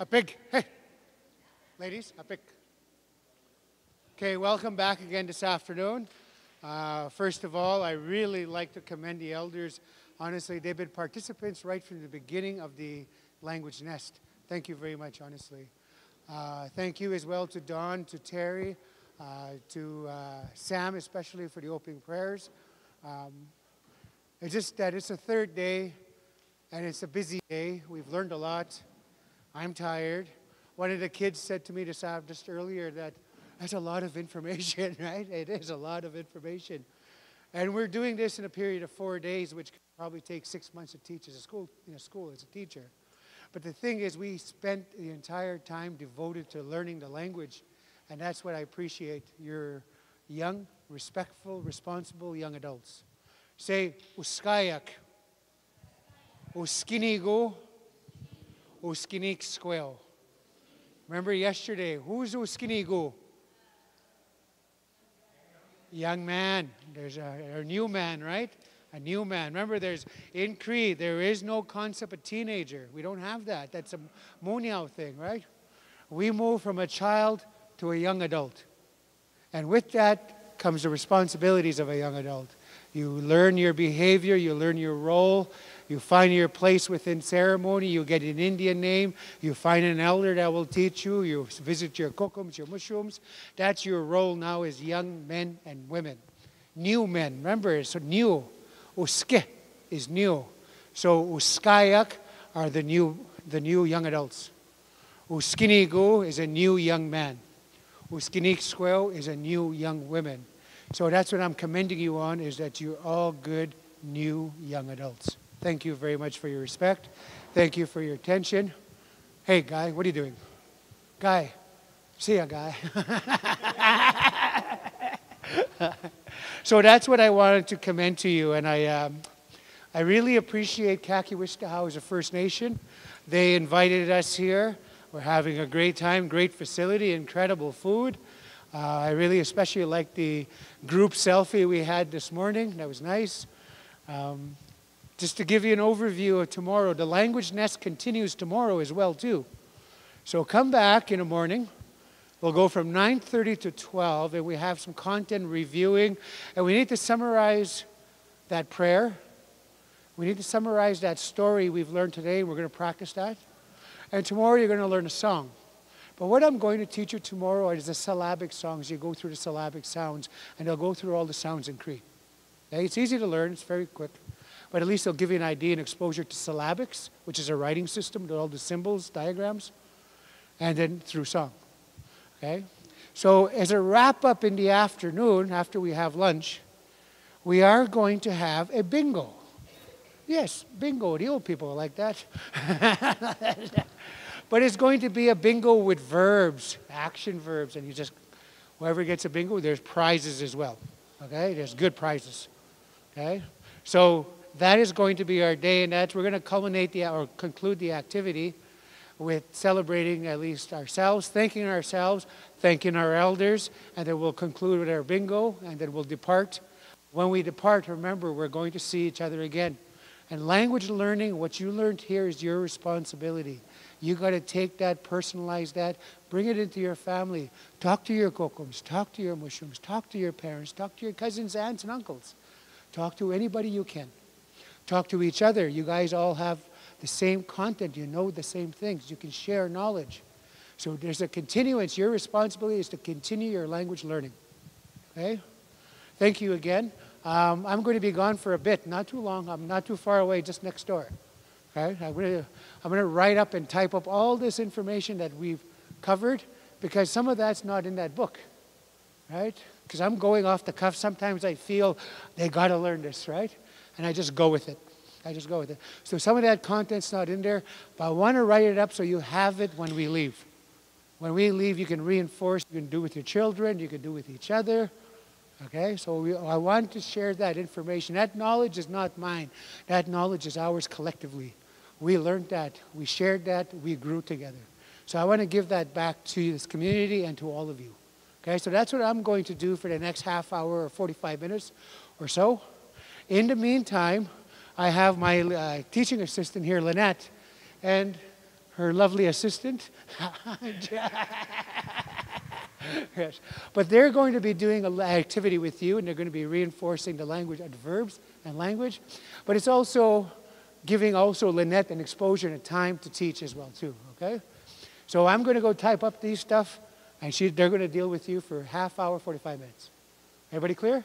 A pig. Hey. Ladies, a pig. Okay, welcome back again this afternoon. Uh, first of all, I really like to commend the elders. Honestly, they've been participants right from the beginning of the language nest. Thank you very much, honestly. Uh, thank you as well to Don, to Terry, uh, to uh, Sam, especially for the opening prayers. Um, it's just that it's a third day and it's a busy day. We've learned a lot. I'm tired. One of the kids said to me this uh, just earlier that that's a lot of information, right? It is a lot of information. And we're doing this in a period of four days, which probably takes six months to teach as a school, in a school as a teacher. But the thing is, we spent the entire time devoted to learning the language, and that's what I appreciate. You're young, respectful, responsible young adults. Say, uskayak, uskinigo, uskinik squel. Remember yesterday, who's uskinigo? Young man. There's a, a new man, right? a new man. Remember, there's in Cree, there is no concept of teenager. We don't have that. That's a Muniao thing, right? We move from a child to a young adult. And with that comes the responsibilities of a young adult. You learn your behavior, you learn your role, you find your place within ceremony, you get an Indian name, you find an elder that will teach you, you visit your kokums, your moshums. That's your role now as young men and women. New men, remember, it's new. Uske is new. So uskayak are the new, the new young adults. Uskinigu is a new young man. Uskinik is a new young woman. So that's what I'm commending you on is that you're all good new young adults. Thank you very much for your respect. Thank you for your attention. Hey, guy, what are you doing? Guy, see ya, guy. so that's what I wanted to commend to you. And I, um, I really appreciate Kahkewistahaw as a First Nation. They invited us here. We're having a great time, great facility, incredible food. Uh, I really especially like the group selfie we had this morning. That was nice. Um, just to give you an overview of tomorrow, the language nest continues tomorrow as well too. So come back in the morning. We'll go from 9.30 to 12, and we have some content reviewing. And we need to summarize that prayer. We need to summarize that story we've learned today. and We're going to practice that. And tomorrow you're going to learn a song. But what I'm going to teach you tomorrow is the syllabic songs. You go through the syllabic sounds, and they'll go through all the sounds in Cree. Okay? It's easy to learn. It's very quick. But at least they'll give you an idea and exposure to syllabics, which is a writing system, all the symbols, diagrams, and then through song. Okay? So, as a wrap up in the afternoon, after we have lunch, we are going to have a bingo. Yes, bingo. The old people like that. but it's going to be a bingo with verbs, action verbs, and you just, whoever gets a bingo, there's prizes as well. Okay? There's good prizes. Okay? So, that is going to be our day, and that's we're going to culminate the or conclude the activity with celebrating at least ourselves, thanking ourselves, thanking our elders, and then we'll conclude with our bingo, and then we'll depart. When we depart, remember, we're going to see each other again. And language learning, what you learned here is your responsibility. You got to take that, personalize that, bring it into your family. Talk to your kokums, talk to your moshums, talk to your parents, talk to your cousins, aunts, and uncles. Talk to anybody you can. Talk to each other. You guys all have the same content, you know the same things, you can share knowledge. So there's a continuance. Your responsibility is to continue your language learning. Okay? Thank you again. Um, I'm going to be gone for a bit, not too long. I'm not too far away, just next door. Okay? I'm going to, I'm going to write up and type up all this information that we've covered because some of that's not in that book, right? Because I'm going off the cuff. Sometimes I feel they got to learn this, right? And I just go with it. I just go with it. So some of that content's not in there, but I want to write it up so you have it when we leave. When we leave, you can reinforce, you can do with your children, you can do with each other. Okay, so we, I want to share that information. That knowledge is not mine. That knowledge is ours collectively. We learned that, we shared that, we grew together. So I want to give that back to this community and to all of you. Okay, so that's what I'm going to do for the next half hour or 45 minutes or so. In the meantime, I have my uh, teaching assistant here, Lynette, and her lovely assistant. yes. But they're going to be doing an activity with you, and they're going to be reinforcing the language and verbs and language. But it's also giving also Lynette an exposure and a time to teach as well too. Okay. So I'm going to go type up these stuff, and she, they're going to deal with you for half hour, 45 minutes. Everybody clear?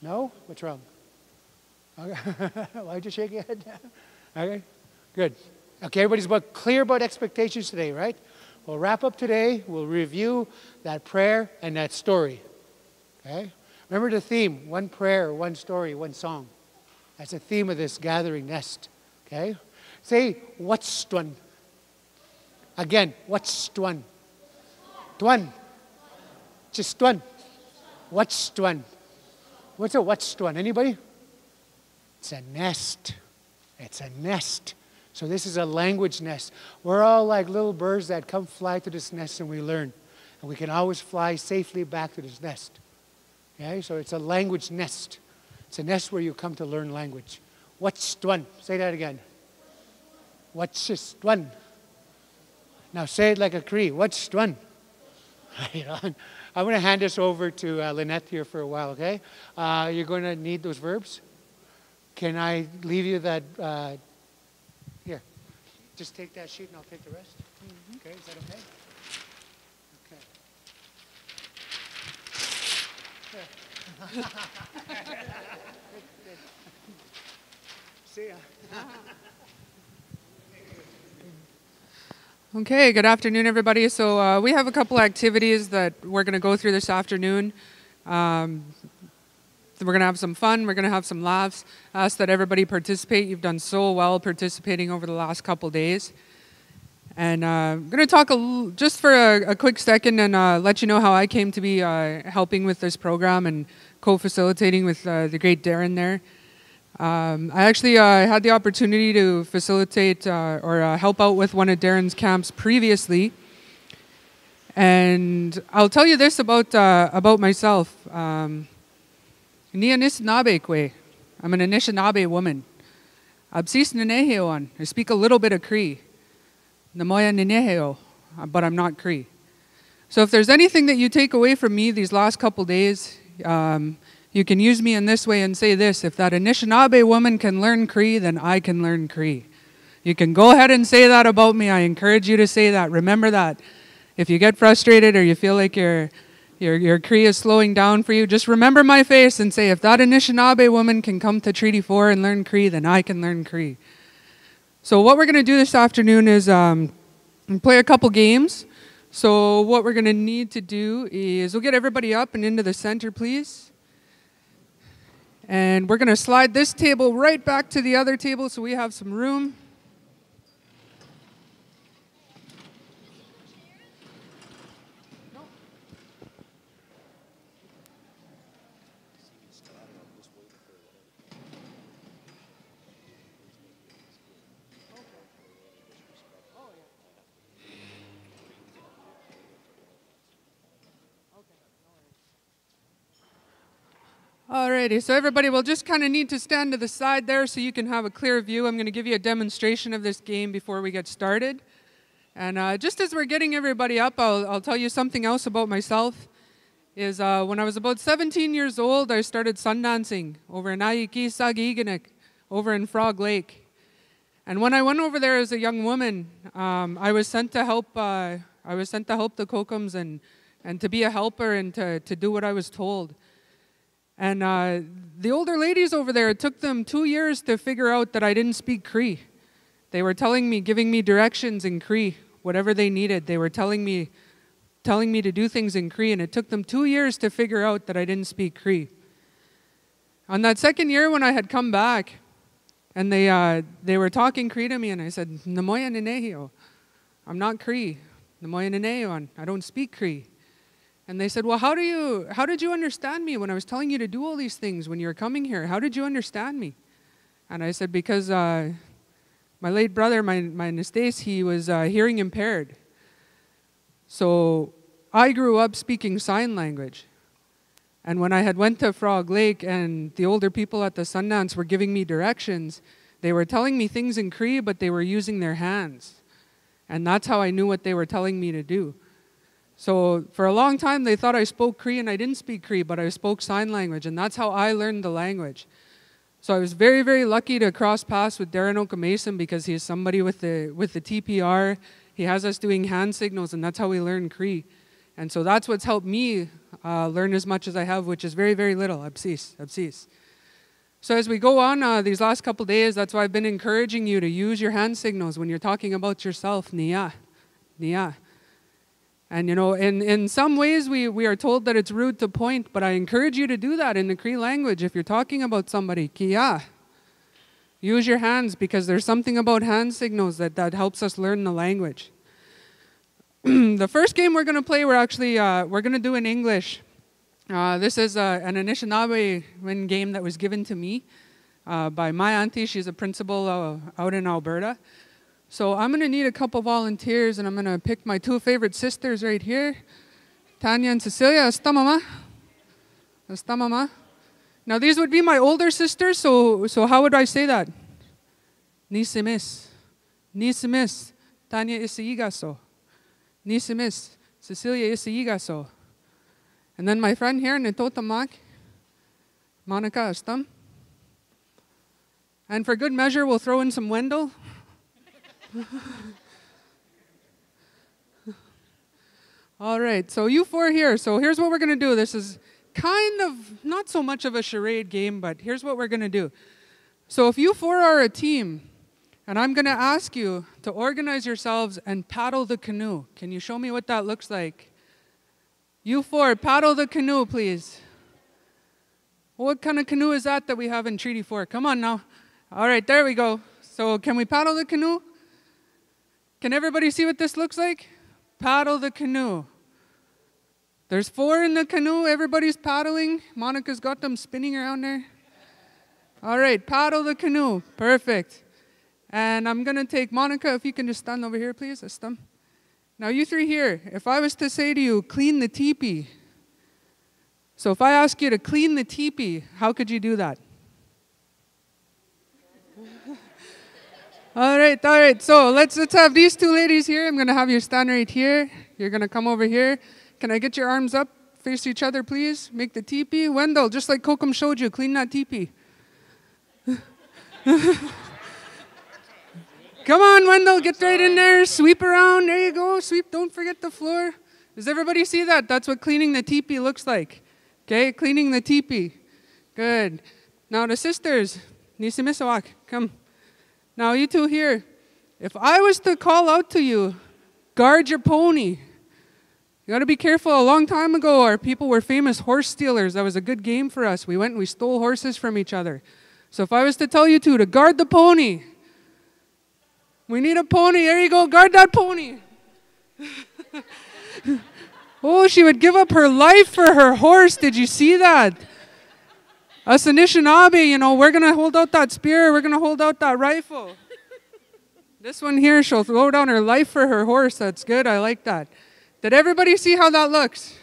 No? What's wrong? Okay. Why'd you shake your head? okay. Good. Okay, everybody's about clear about expectations today, right? We'll wrap up today. We'll review that prayer and that story. Okay? Remember the theme one prayer, one story, one song. That's the theme of this gathering nest. Okay? Say, what's done? Again, what's done? Dwan. Just dwan. What's dwan? What's a what's dwan? Anybody? It's a nest. It's a nest. So this is a language nest. We're all like little birds that come fly to this nest and we learn. And we can always fly safely back to this nest. Okay, so it's a language nest. It's a nest where you come to learn language. What's one? Say that again. What's one? Now say it like a Cree. What's one? I'm going to hand this over to uh, Lynette here for a while, okay? Uh, you're going to need those verbs. Can I leave you that uh, just take that sheet and I'll take the rest? Mm-hmm. Okay, is that okay? Okay. See ya. Okay, good afternoon, everybody. So uh, we have a couple activities that we're going to go through this afternoon. Um, we're going to have some fun. We're going to have some laughs. Ask that everybody participate. You've done so well participating over the last couple days. And uh, I'm going to talk a, just for a, a, quick second and uh, let you know how I came to be uh, helping with this program and co-facilitating with uh, the great Darren there. Um, I actually uh, had the opportunity to facilitate uh, or help out with one of Darren's camps previously. And I'll tell you this about, about myself. Um, Ni Anishinaabe I'm an Anishinaabe woman. Absis Neneheoan. I speak a little bit of Cree. Namoya Neneheo, but I'm not Cree. So if there's anything that you take away from me these last couple days, um, you can use me in this way and say this if that Anishinaabe woman can learn Cree, then I can learn Cree. You can go ahead and say that about me. I encourage you to say that. Remember that. If you get frustrated or you feel like you're your, your Cree is slowing down for you, just remember my face and say, if that Anishinaabe woman can come to Treaty 4 and learn Cree, then I can learn Cree. So what we're going to do this afternoon is um, play a couple games. So what we're going to need to do is we'll get everybody up and into the center, please. And we're going to slide this table right back to the other table so we have some room. Alrighty, so everybody will just kind of need to stand to the side there so you can have a clear view. I'm going to give you a demonstration of this game before we get started. And uh, just as we're getting everybody up, I'll, I'll, tell you something else about myself. Is uh, when I was about 17 years old, I started sun dancing over in Ayiki Sagiganik, over in Frog Lake. And when I went over there as a young woman, um, I was sent to help. Uh, I was sent to help the Kokums and, and to be a helper and to, to do what I was told. And uh, the older ladies over there, it took them two years to figure out that I didn't speak Cree. They were telling me, giving me directions in Cree, whatever they needed. They were telling me, telling me to do things in Cree, and it took them two years to figure out that I didn't speak Cree. On that second year, when I had come back, and they, uh, they were talking Cree to me, and I said, Namoya. I'm not Cree. Namoya. I don't speak Cree. And they said, Well, how, do you, how did you understand me when I was telling you to do all these things when you were coming here? How did you understand me? And I said, Because uh, my late brother, my, my Nestes, he was uh, hearing impaired. So I grew up speaking sign language. And when I had went to Frog Lake and the older people at the Sundance were giving me directions, they were telling me things in Cree, but they were using their hands. And that's how I knew what they were telling me to do. So for a long time, they thought I spoke Cree, and I didn't speak Cree, but I spoke sign language, and that's how I learned the language. So I was very, very lucky to cross paths with Darren Okemaysim because he's somebody with the with the TPR. He has us doing hand signals, and that's how we learn Cree. And so that's what's helped me uh, learn as much as I have, which is very, very little. Absis, absis. So as we go on uh, these last couple days, that's why I've been encouraging you to use your hand signals when you're talking about yourself. Nia, nia. And you know, in, in some ways we, we are told that it's rude to point, but I encourage you to do that in the Cree language if you're talking about somebody. Kia. Use your hands because there's something about hand signals that, that helps us learn the language. the first game we're going to play, we're actually uh, we're going to do in English. Uh, this is uh, an Anishinaabe win game that was given to me uh, by my auntie. She's a principal uh, out in Alberta. So I'm going to need a couple volunteers, and I'm going to pick my two favorite sisters right here, Tanya and Cecilia. Hasta mama? Hasta mama? Now these would be my older sisters, so, so how would I say that? Nisimis. Nisimis. Tanya isiigaso. Nisimis. Cecilia isiigaso. And then my friend here, Nitotamak. Monica Astam. And for good measure, we'll throw in some Wendell. All right, so you four here. So here's what we're going to do. This is kind of not so much of a charade game, but here's what we're going to do. So if you four are a team, and I'm going to ask you to organize yourselves and paddle the canoe. Can you show me what that looks like? You four, paddle the canoe, please. What kind of canoe is that that we have in Treaty 4? Come on now. All right, there we go. So, can we paddle the canoe? Can everybody see what this looks like? Paddle the canoe. There's four in the canoe. Everybody's paddling. Monica's got them spinning around there. All right, paddle the canoe. Perfect. And I'm going to take Monica, if you can just stand over here, please. Astam. Now, you three here, if I was to say to you, clean the teepee. So, if I ask you to clean the teepee, how could you do that? All right, all right. So let's let's have these two ladies here. I'm gonna have you stand right here. You're gonna come over here. Can I get your arms up, face each other, please? Make the teepee. Wendell, just like Kokum showed you, clean that teepee. Come on, Wendell, get right in there. Sweep around. There you go. Sweep. Don't forget the floor. Does everybody see that? That's what cleaning the teepee looks like. Okay, cleaning the teepee. Good. Now the sisters, Nisimisawak, come. Now, you two here, if I was to call out to you, guard your pony. You got to be careful. A long time ago, our people were famous horse stealers. That was a good game for us. We went and we stole horses from each other. So if I was to tell you two to guard the pony, we need a pony. There you go. Guard that pony. oh, she would give up her life for her horse. Did you see that? Us Anishinaabe, you know, we're going to hold out that spear, we're going to hold out that rifle. this one here, she'll throw down her life for her horse. That's good. I like that. Did everybody see how that looks?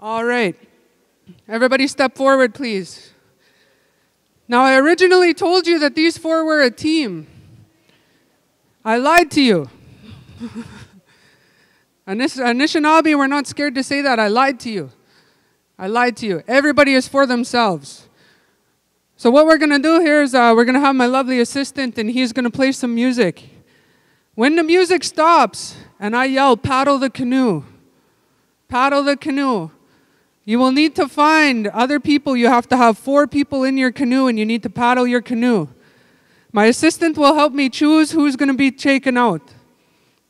All right. Everybody step forward, please. Now, I originally told you that these four were a team. I lied to you. Anish- Anishinaabe, we're not scared to say that. I lied to you. I lied to you. Everybody is for themselves. So, what we're going to do here is uh, we're going to have my lovely assistant, and he's going to play some music. When the music stops and I yell, paddle the canoe, paddle the canoe, you will need to find other people. You have to have four people in your canoe, and you need to paddle your canoe. My assistant will help me choose who's going to be taken out.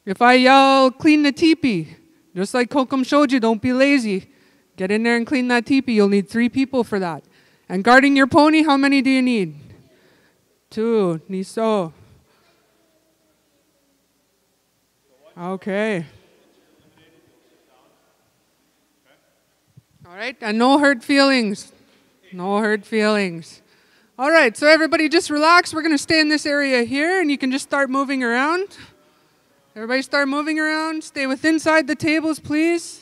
If I yell, clean the teepee, just like Kokum showed you, don't be lazy. Get in there and clean that teepee. You'll need three people for that. And guarding your pony, how many do you need? Two. Niso. Okay. All right, and no hurt feelings. No hurt feelings. All right, so everybody just relax. We're going to stay in this area here, and you can just start moving around. Everybody start moving around. Stay with inside the tables, please.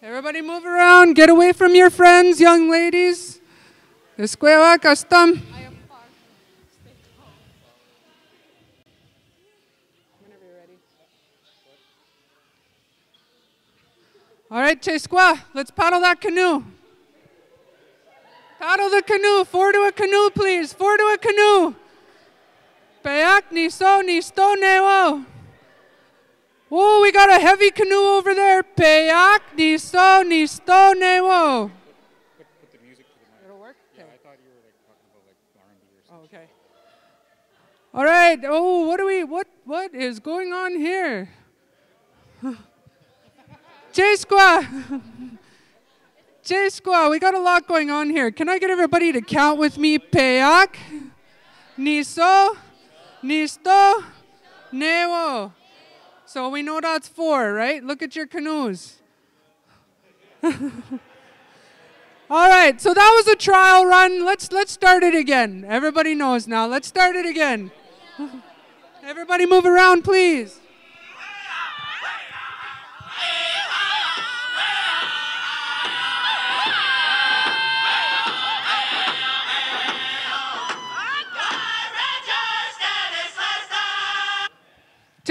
Everybody move around. Get away from your friends, young ladies. Escuela custom. All right, Chesqua, let's paddle that canoe. Paddle the canoe. Four to a canoe, please. Four to a canoe. Bayakni, soni, stonewo ni sto newo. Oh, we got a heavy canoe over there. Payak ni so ni sto newo. Put the music to the mic. It'll work? Yeah, I thought you were like talking about like R&B or something. Oh, okay. All right. Oh, what do we what what is going on here? J Squad. J Squad, we got a lot going on here. Can I get everybody to count with me? Peak, Niso, Nisto, Newo. So we know that's four, right? Look at your canoes. All right, so that was a trial run. Let's let's start it again. Everybody knows now. Let's start it again. Everybody move around, please.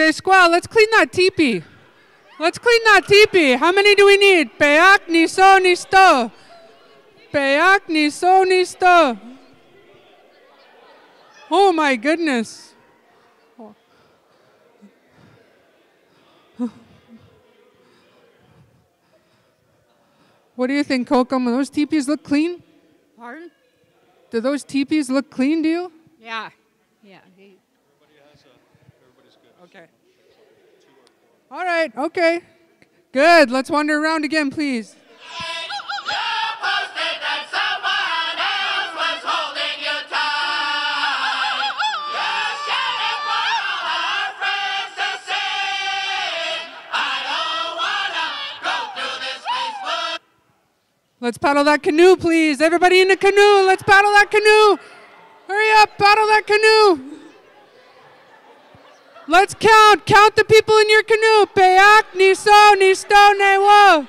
J Squad, let's clean that teepee. Let's clean that teepee. How many do we need? Peak, ni so, ni sto. Peak, ni so, ni sto. Oh my goodness. What do you think, Kokum? Those teepees look clean? Pardon? Do those teepees look clean to you? Yeah. Yeah. he- Okay. All right, okay. Good. Let's wander around again, please. Let's paddle that canoe, please. Everybody in the canoe. Let's paddle that canoe. Hurry up, paddle that canoe. Let's count. Count the people in your canoe. Peak, ni so, ni sto, ne wo.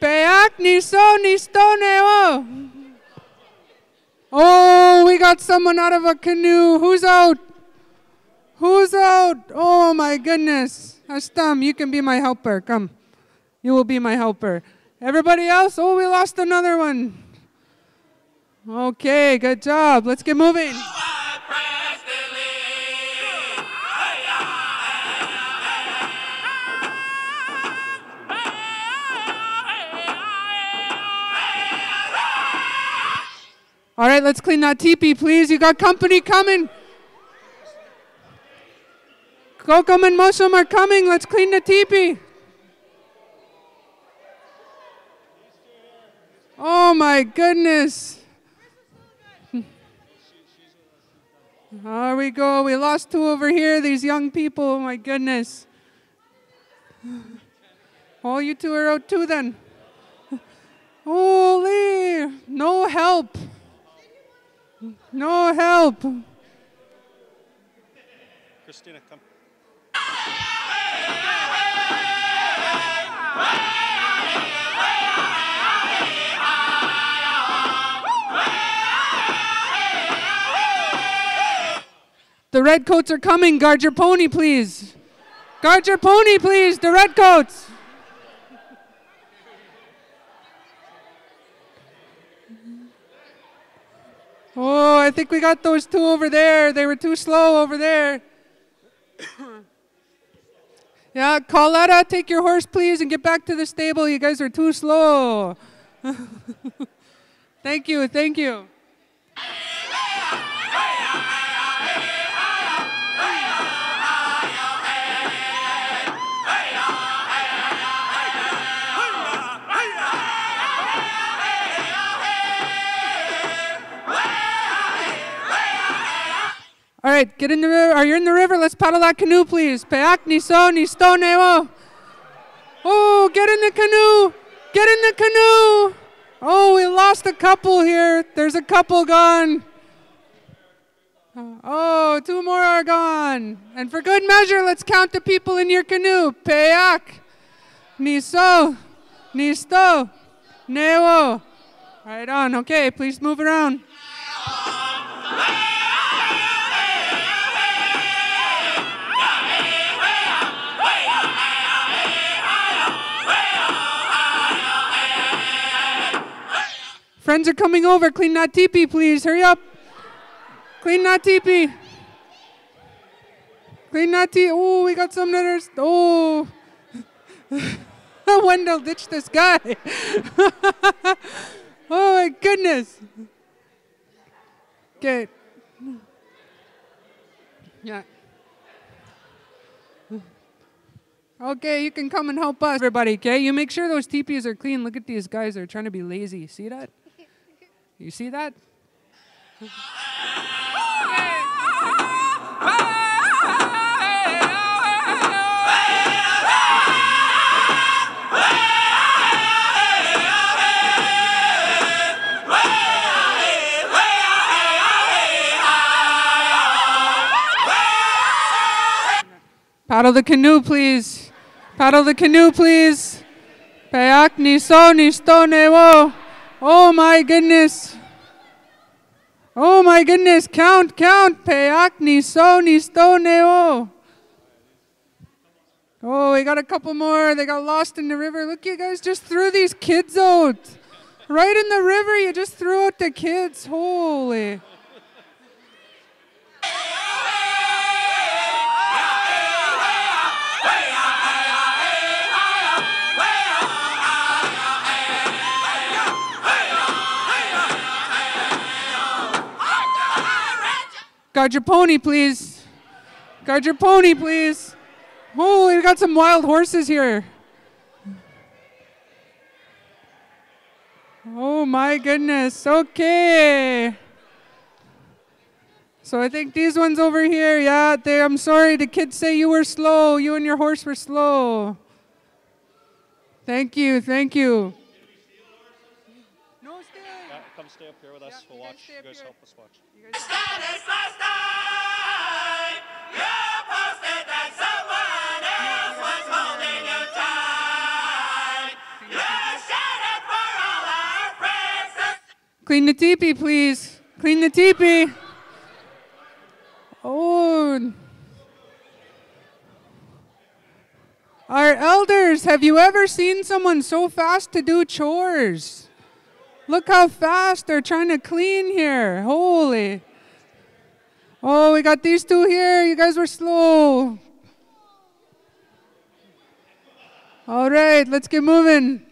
Peak, ni so, ni sto, ne wo. Oh, we got someone out of a canoe. Who's out? Who's out? Oh my goodness. Astam, you can be my helper. Come. You will be my helper. Everybody else? Oh, we lost another one. Okay, good job. Let's get moving. All right, let's clean that teepee, please. You got company coming. Kokum and Mosham are coming. Let's clean the teepee. Oh my goodness. There we go. We lost two over here. These young people. Oh my goodness. Oh, you two are out too then. Holy. No help. No help. Christina, come. The red coats are coming. Guard your pony, please. Guard your pony, please. The red Oh, I think we got those two over there. They were too slow over there. yeah, Coletta, take your horse, please, and get back to the stable. You guys are too slow. thank you, thank you. Right, get in the river. Are you in the river? Let's paddle that canoe, please. Peak ni so ni sto newo. Oh, get in the canoe. Get in the canoe. Oh, we lost a couple here. There's a couple gone. Uh, oh, two more are gone. And for good measure, let's count the people in your canoe. Peak ni so ni sto newo. Right on. Okay, please move around. Friends are coming over. Clean that teepee, please. Hurry up. Clean that teepee. Clean that teepee. Oh, we got some that. Oh. Wendell ditched this guy. oh my goodness. Okay. Yeah. Okay, you can come and help us, everybody. Okay, you make sure those teepees are clean. Look at these guys; they're trying to be lazy. See that? You see that? Paddle the canoe, please. Paddle the canoe, please. Payak ni so ni wo. Oh my goodness. Oh my goodness. Count, count. Payak ni so ni stone wo. Oh, we got a couple more. They got lost in the river. Look, you guys just threw these kids out. Right in the river, you just threw out the kids. Holy. Guard your pony, please. Guard your pony, please. Oh, we got some wild horses here. Oh my goodness. Okay. So I think these ones over here, yeah, they, I'm sorry, the kids say you were slow. You and your horse were slow. Thank you, thank you. No, stay. Yeah, come stay up here with us. Yeah, we'll you guys watch. You guys here. help us watch. Clean the teepee, please. Clean the teepee. Oh. Our elders, have you ever seen someone so fast to do chores? Look how fast they're trying to clean here. Holy. Oh, we got these two here. You guys were slow. All right, let's get moving.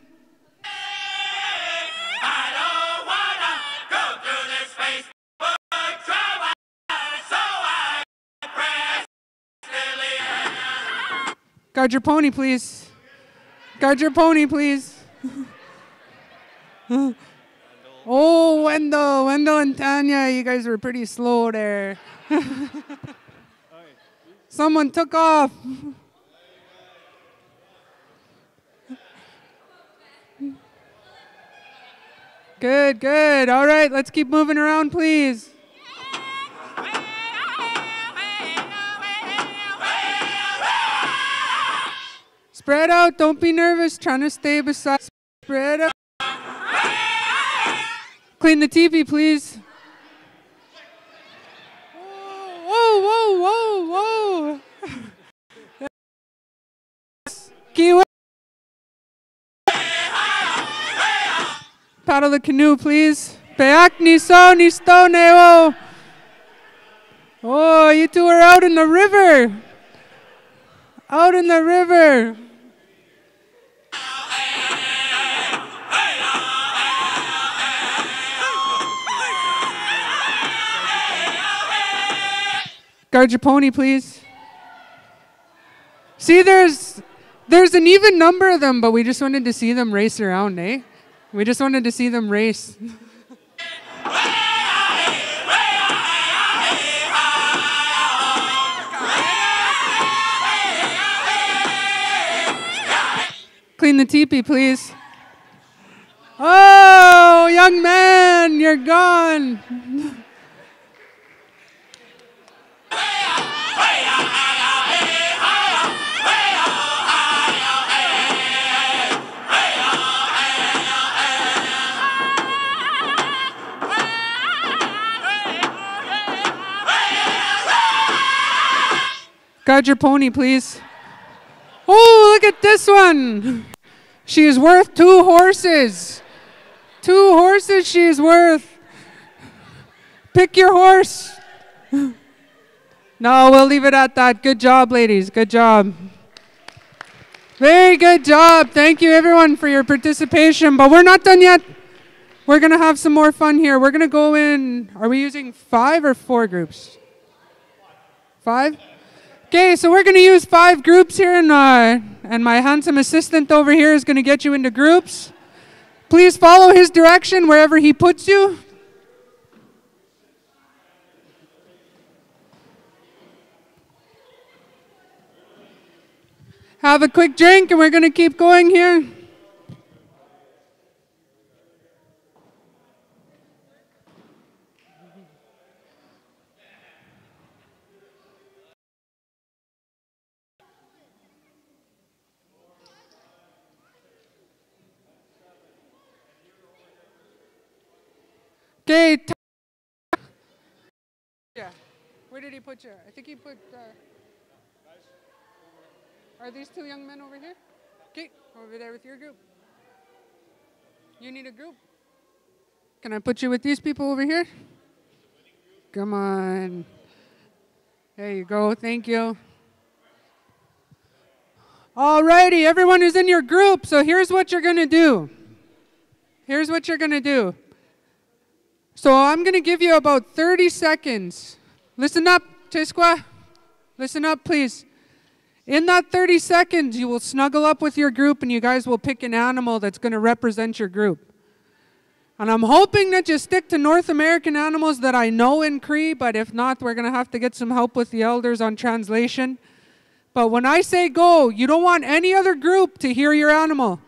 Guard your pony, please. Guard your pony, please. oh, Wendell, Wendell and Tanya, you guys were pretty slow there. Someone took off. Good, good. All right, let's keep moving around, please. Spread out. Don't be nervous. Trying to stay beside. Spread out. Clean the teepee, please. Whoa, whoa, whoa, whoa. Kiwi. Paddle the canoe, please. Peak ni so ni sto neo. Oh, you two are out in the river. Out in the river. Guard your pony, please. See, there's there's an even number of them, but we just wanted to see them race around, eh? We just wanted to see them race. Clean the teepee, please. Oh, young man, you're gone. Guard your pony, please. Oh, look at this one. She is worth two horses. Two horses she's worth. Pick your horse. No, we'll leave it at that. Good job, ladies. Good job. Very good job. Thank you, everyone, for your participation. But we're not done yet. We're going to have some more fun here. We're going to go in. Are we using five or four groups? Five? Okay, so we're going to use five groups here, and, uh, and my handsome assistant over here is going to get you into groups. Please follow his direction wherever he puts you. Have a quick drink, and we're going to keep going here. Okay. Yeah. Where did he put you? I think he put. Uh, are these two young men over here? Okay, over there with your group. You need a group? Can I put you with these people over here? Come on. There you go. Thank you. Alrighty, everyone who's in your group. So here's what you're going to do. Here's what you're going to do. So I'm going to give you about 30 seconds. Listen up, Tisqua. Listen up, please. In that 30 seconds, you will snuggle up with your group and you guys will pick an animal that's going to represent your group. And I'm hoping that you stick to North American animals that I know in Cree, but if not, we're going to have to get some help with the elders on translation. But when I say go, you don't want any other group to hear your animal.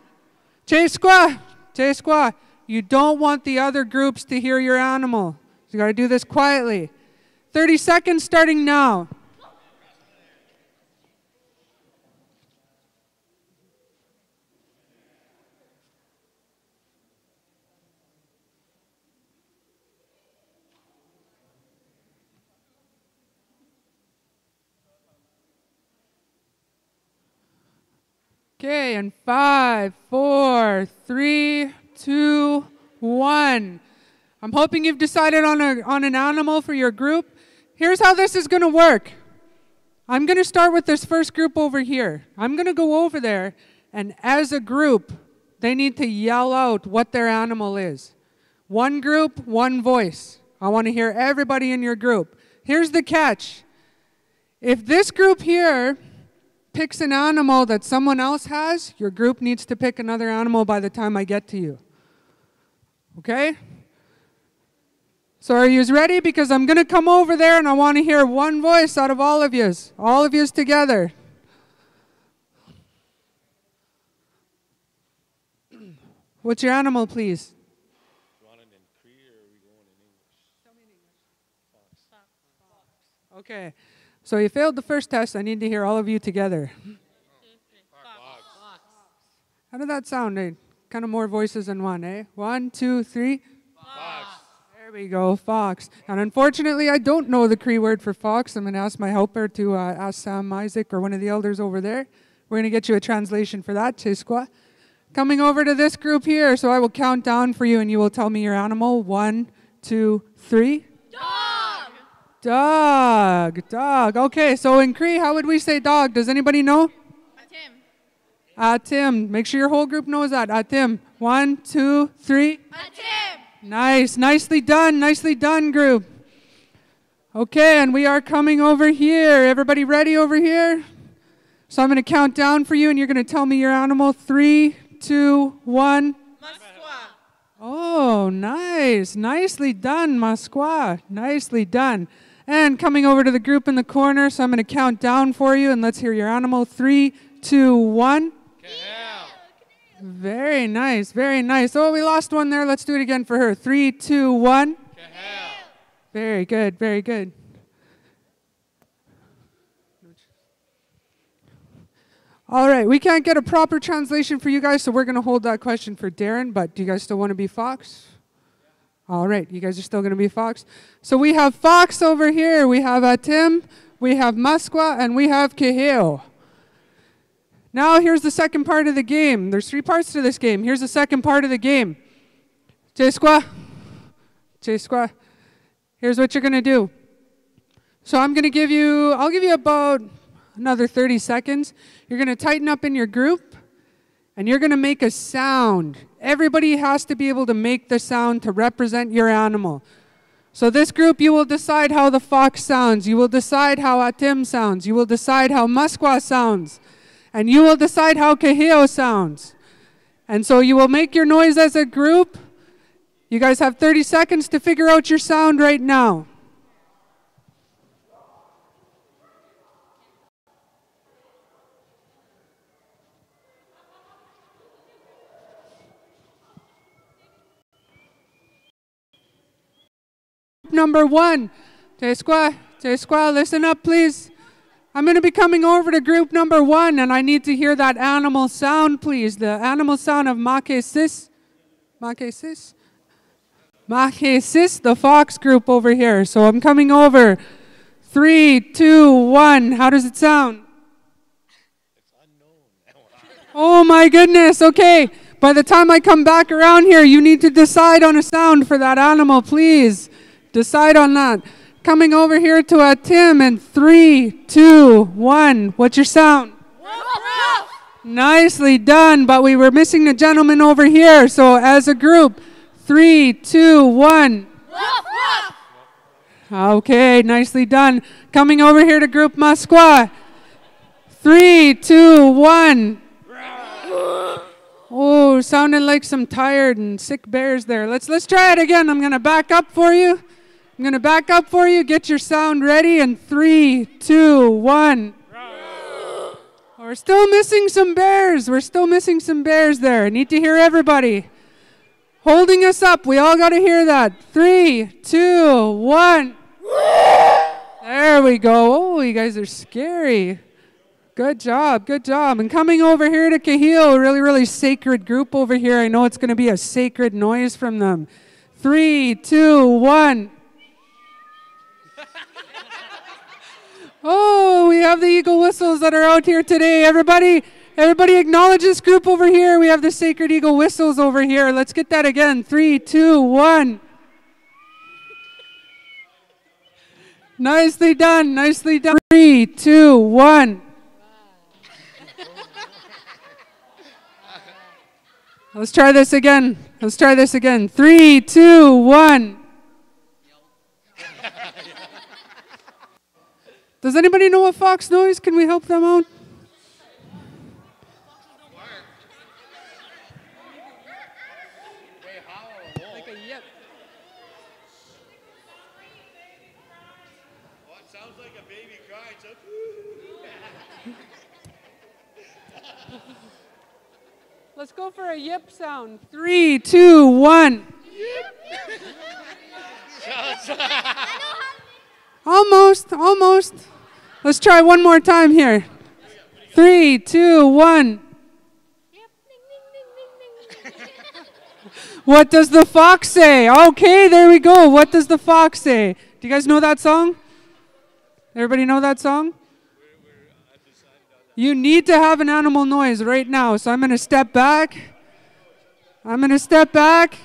Chesqua, Chesqua, you don't want the other groups to hear your animal. So you got to do this quietly. 30 seconds starting now. Okay, and five, four, three, two, one. I'm hoping you've decided on, a, on an animal for your group. Here's how this is going to work I'm going to start with this first group over here. I'm going to go over there, and as a group, they need to yell out what their animal is. One group, one voice. I want to hear everybody in your group. Here's the catch if this group here picks an animal that someone else has, your group needs to pick another animal by the time I get to you. Okay? So are you ready? Because I'm going to come over there and I want to hear one voice out of all of yous. All of yous together. What's your animal, please? Okay. So you failed the first test. I need to hear all of you together. How did that sound? Eh? Kind of more voices than one, eh? One, two, three. Fox. There we go, fox. And unfortunately, I don't know the Cree word for fox. I'm going to ask my helper to uh, ask Sam Isaac or one of the elders over there. We're going to get you a translation for that, Chisqua. Coming over to this group here, so I will count down for you and you will tell me your animal. One, two, three. Dog! Dog, dog. Okay, so in Cree, how would we say dog? Does anybody know? Tim. Uh, Make sure your whole group knows that. Atim. One, two, three. Tim. Nice. Nicely done. Nicely done, group. Okay, and we are coming over here. Everybody ready over here? So I'm going to count down for you, and you're going to tell me your animal. Three, two, one. Oh, nice. Nicely done, Masqua. Nicely done. And coming over to the group in the corner, so I'm going to count down for you, and let's hear your animal. Three, two, one. Very nice, very nice. Oh, we lost one there. Let's do it again for her. Three, two, one. Very good, very good. All right, we can't get a proper translation for you guys, so we're going to hold that question for Darren. But do you guys still want to be Fox? All right, you guys are still going to be Fox. So we have Fox over here, we have uh, Tim, we have Musqua, and we have Keheo. Now here's the second part of the game. There's three parts to this game. Here's the second part of the game. J-Squad. J-Squad. Here's what you're going to do. So I'm going to give you, I'll give you about another 30 seconds. You're going to tighten up in your group and you're going to make a sound. Everybody has to be able to make the sound to represent your animal. So this group, you will decide how the fox sounds. You will decide how Atim sounds. You will decide how Musqua sounds. And you will decide how Cahillo sounds. And so you will make your noise as a group. You guys have 30 seconds to figure out your sound right now. Number one, Tesqua, Tesqua, listen up, please. I'm going to be coming over to group number one, and I need to hear that animal sound, please. The animal sound of Makesis. Makesis? Makesis, the fox group over here. So I'm coming over. Three, two, one. How does it sound? It's unknown. Oh my goodness. Okay. By the time I come back around here, you need to decide on a sound for that animal, please. Decide on that. Coming over here to Atim in three, two, one. What's your sound? Nicely done, but we were missing the gentleman over here. So as a group, three, two, one. Okay, nicely done. Coming over here to group Musqua. Three, two, one. Oh, sounding like some tired and sick bears there. Let's let's try it again. I'm gonna back up for you. I'm gonna back up for you. Get your sound ready. And three, two, one. We're still missing some bears. We're still missing some bears there. Need to hear everybody. Holding us up. We all got to hear that. Three, two, one. There we go. Oh, you guys are scary. Good job. Good job. And coming over here to Cahill, a really, really sacred group over here. I know it's going to be a sacred noise from them. Three, two, one. Oh, we have the eagle whistles that are out here today. Everybody, everybody acknowledge this group over here. We have the sacred eagle whistles over here. Let's get that again. Three, two, one. Nicely done. Nicely done. Three, two, one. Let's try this again. Let's try this again. Three, two, one. Does anybody know a fox noise? Can we help them out? Yip. Let's go for a yip sound. Three, two, one. Almost, almost. Let's try one more time here. Three, two, one. What does the fox say? Okay, there we go. What does the fox say? Do you guys know that song? Everybody know that song? You need to have an animal noise right now. So I'm going to step back. I'm going to step back.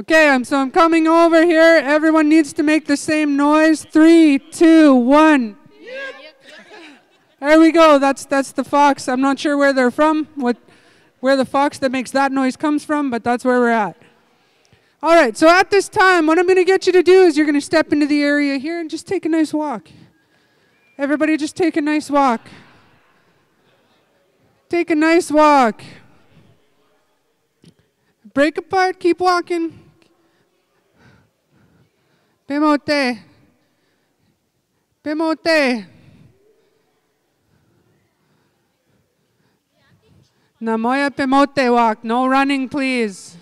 Okay, I'm, so I'm coming over here. Everyone needs to make the same noise. Three, two, one. There we go. That's that's the fox. I'm not sure where they're from, what where the fox that makes that noise comes from, but that's where we're at. All right, so at this time, what I'm going to get you to do is you're going to step into the area here and just take a nice walk. Everybody, just take a nice walk. Take a nice walk. Break apart, keep walking. Pemote. Pemote. Namoya pemote walk. No running, please.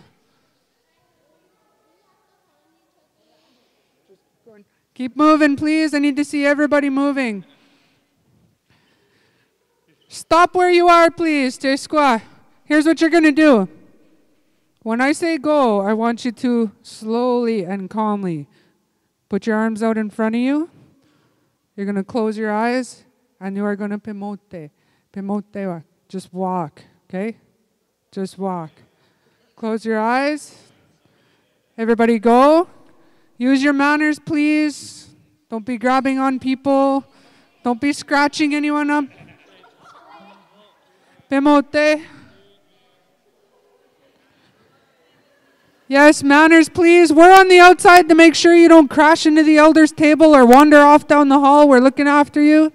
Keep moving, please. I need to see everybody moving. Stop where you are, please, Tesqua. Here's what you're going to do. When I say go, I want you to slowly and calmly put your arms out in front of you. You're going to close your eyes and you are going to pemote. Pemote. Just walk, okay? Just walk. Close your eyes. Everybody go. Use your manners, please. Don't be grabbing on people. Don't be scratching anyone up. Pemote. Yes, manners, please. We're on the outside to make sure you don't crash into the elder's table or wander off down the hall. We're looking after you.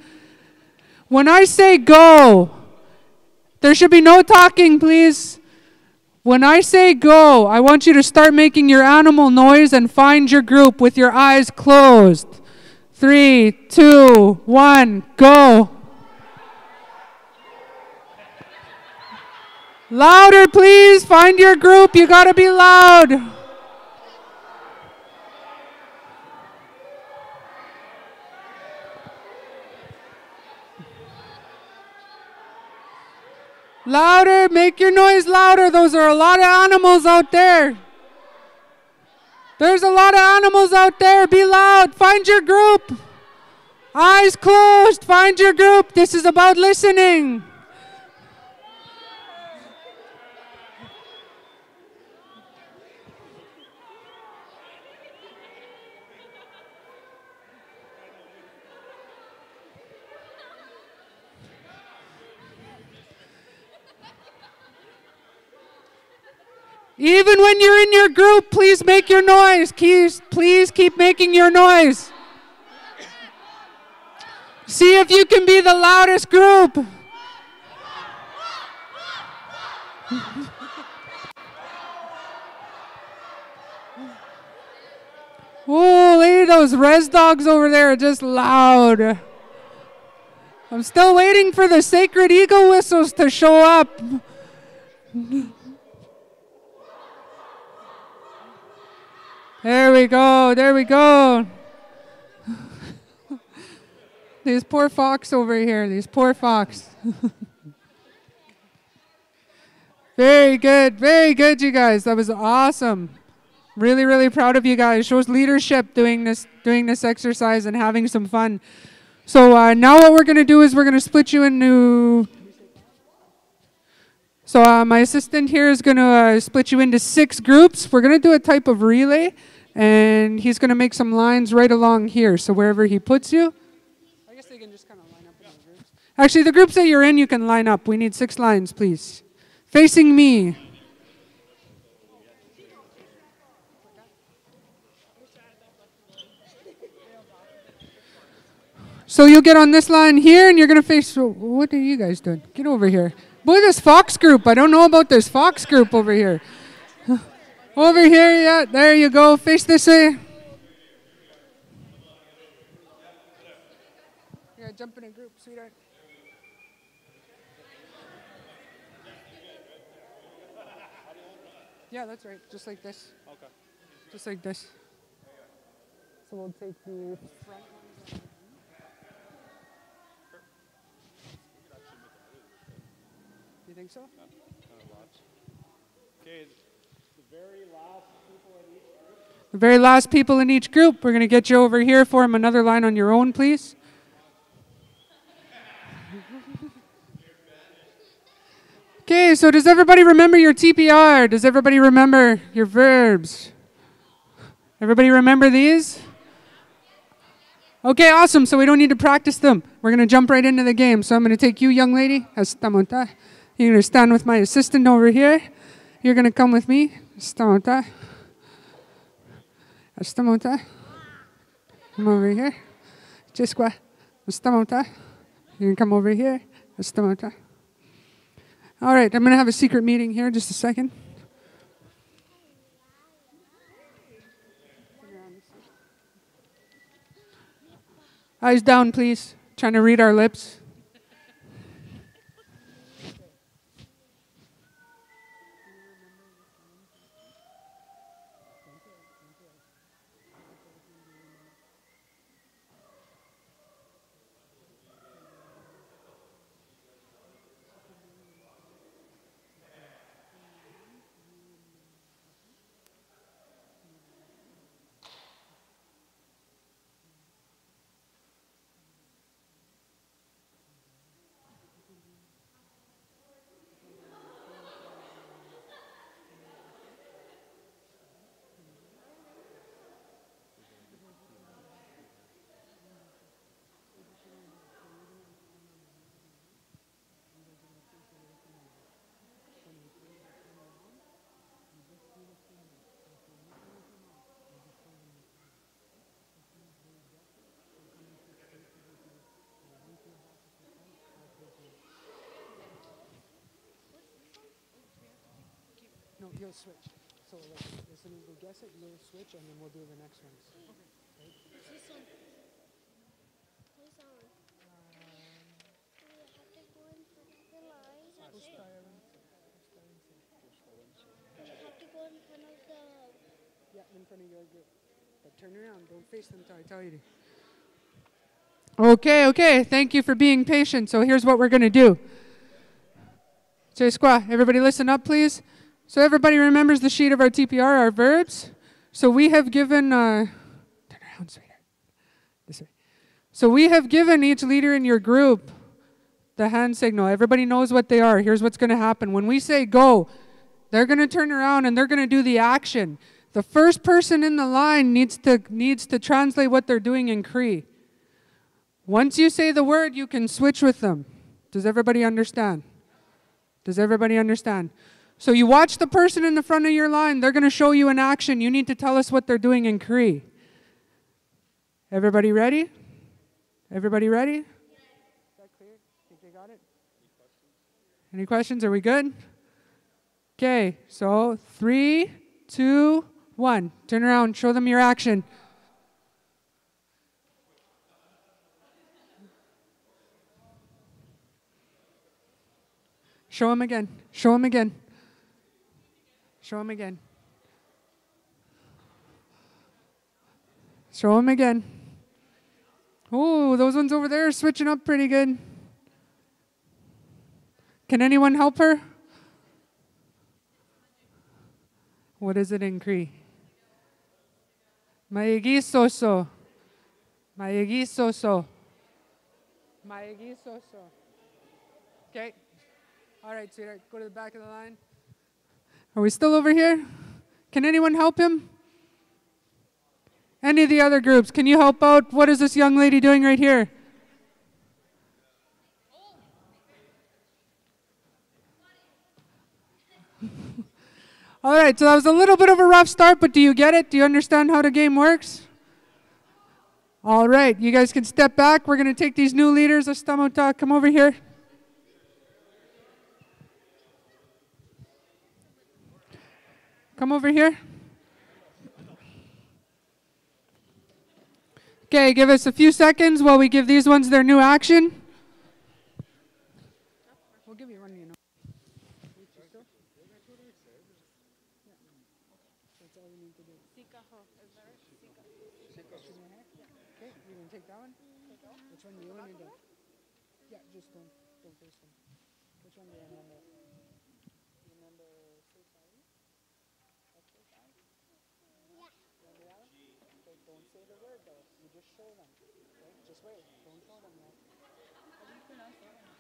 When I say go, there should be no talking, please. When I say go, I want you to start making your animal noise and find your group with your eyes closed. Three, two, one, go. Louder, please. Find your group. You got to be loud. Louder. Make your noise louder. Those are a lot of animals out there. There's a lot of animals out there. Be loud. Find your group. Eyes closed. Find your group. This is about listening. Even when you're in your group, please make your noise. Please, please keep making your noise. See if you can be the loudest group. Holy, those res dogs over there are just loud. I'm still waiting for the sacred eagle whistles to show up. There we go. There we go. These poor fox over here. These poor fox. very good. Very good, you guys. That was awesome. Really, really proud of you guys. Shows leadership doing this, doing this exercise and having some fun. So uh, now what we're going to do is we're going to split you into. So uh, my assistant here is going to uh, split you into six groups. We're going to do a type of relay, and he's going to make some lines right along here. So wherever he puts you, I guess they can just kind of line up in the groups. Actually, the groups that you're in, you can line up. We need six lines, please. Facing me. So you'll get on this line here, and you're gonna face. What are you guys doing? Get over here. Boy, this Fox group. I don't know about this Fox group over here. Over here, yeah. There you go. Face this way. Yeah, jump in a group, sweetheart. Yeah, that's right. Just like this. Okay. Just like this. So we'll take the front ones. You think so? Kind of lots. Okay, the very last people in each group. The very last people in each group, we're going to get you over here. Form another line on your own, please. Okay, so does everybody remember your TPR? Does everybody remember your verbs? Everybody remember these? Okay, awesome. So we don't need to practice them. We're going to jump right into the game. So I'm going to take you, young lady. You're going to stand with my assistant over here. You're going to come with me. Estamota. Estamota. Come over here. just Jisqua. Estamota. You can come over here. Estamota. All right, I'm going to have a secret meeting here. Just a second. Eyes down, please. Trying to read our lips. You'll switch. So like, as soon as we guess it, you'll switch, and then we'll do the next ones. This one. Who's on? Um, we have to go in front of the line. That's it. We have to go in front of the. Yeah, in front of your group. But turn around. Don't face them until I tell you to. Okay, okay. Thank you for being patient. So here's what we're going to do. Say squaw. Everybody listen up, please. So everybody remembers the sheet of our TPR, our verbs. So we have given. Uh, turn around, sweetheart. This way. So we have given each leader in your group the hand signal. Everybody knows what they are. Here's what's going to happen. When we say go, they're going to turn around and they're going to do the action. The first person in the line needs to needs to translate what they're doing in Cree. Once you say the word, you can switch with them. Does everybody understand? Does everybody understand? So you watch the person in the front of your line, they're going to show you an action. You need to tell us what they're doing in Cree. Everybody ready? Everybody ready? Is that clear? Think they got it? Any questions? Are we good? Okay, so three, two, one. Turn around, show them your action. Show them again. Show them again. Show them again. Show them again. Oh, those ones over there are switching up pretty good. Can anyone help her? What is it in Cree? Maegisoso. Maegisoso. Maegisoso. Okay. All right, sweetheart, go to the back of the line. Are we still over here? Can anyone help him? Any of the other groups, can you help out? What is this young lady doing right here? All right, so that was a little bit of a rough start, but do you get it? Do you understand how the game works? All right, you guys can step back. We're going to take these new leaders of. Come over here. Come over here. Okay, give us a few seconds while we give these ones their new action. We'll give you one, you know. Okay, you gonna take that one? Which one do you want to do? Yeah, just don't, don't face them. Which one do you remember? You remember Say Sorry? That's Say Sorry? Remember that one? Okay, don't say the word though. You just show them. Okay, just wait. Don't show them yet. How do you pronounce that one?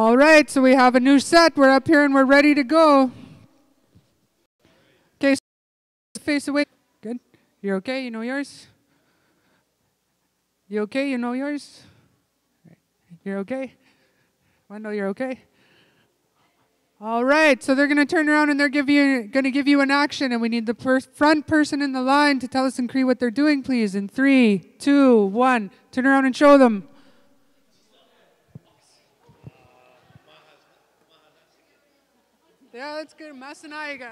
All right, so we have a new set. We're up here and we're ready to go. Okay, so face away. Good. You're okay? You know yours? You okay? You know yours? You're okay? Wendell, you're okay? All right, so they're going to turn around and they're going to give you an action, and we need the per- front person in the line to tell us in Cree what they're doing, please. In three, two, one, turn around and show them. Yeah, that's good. Masanaiga.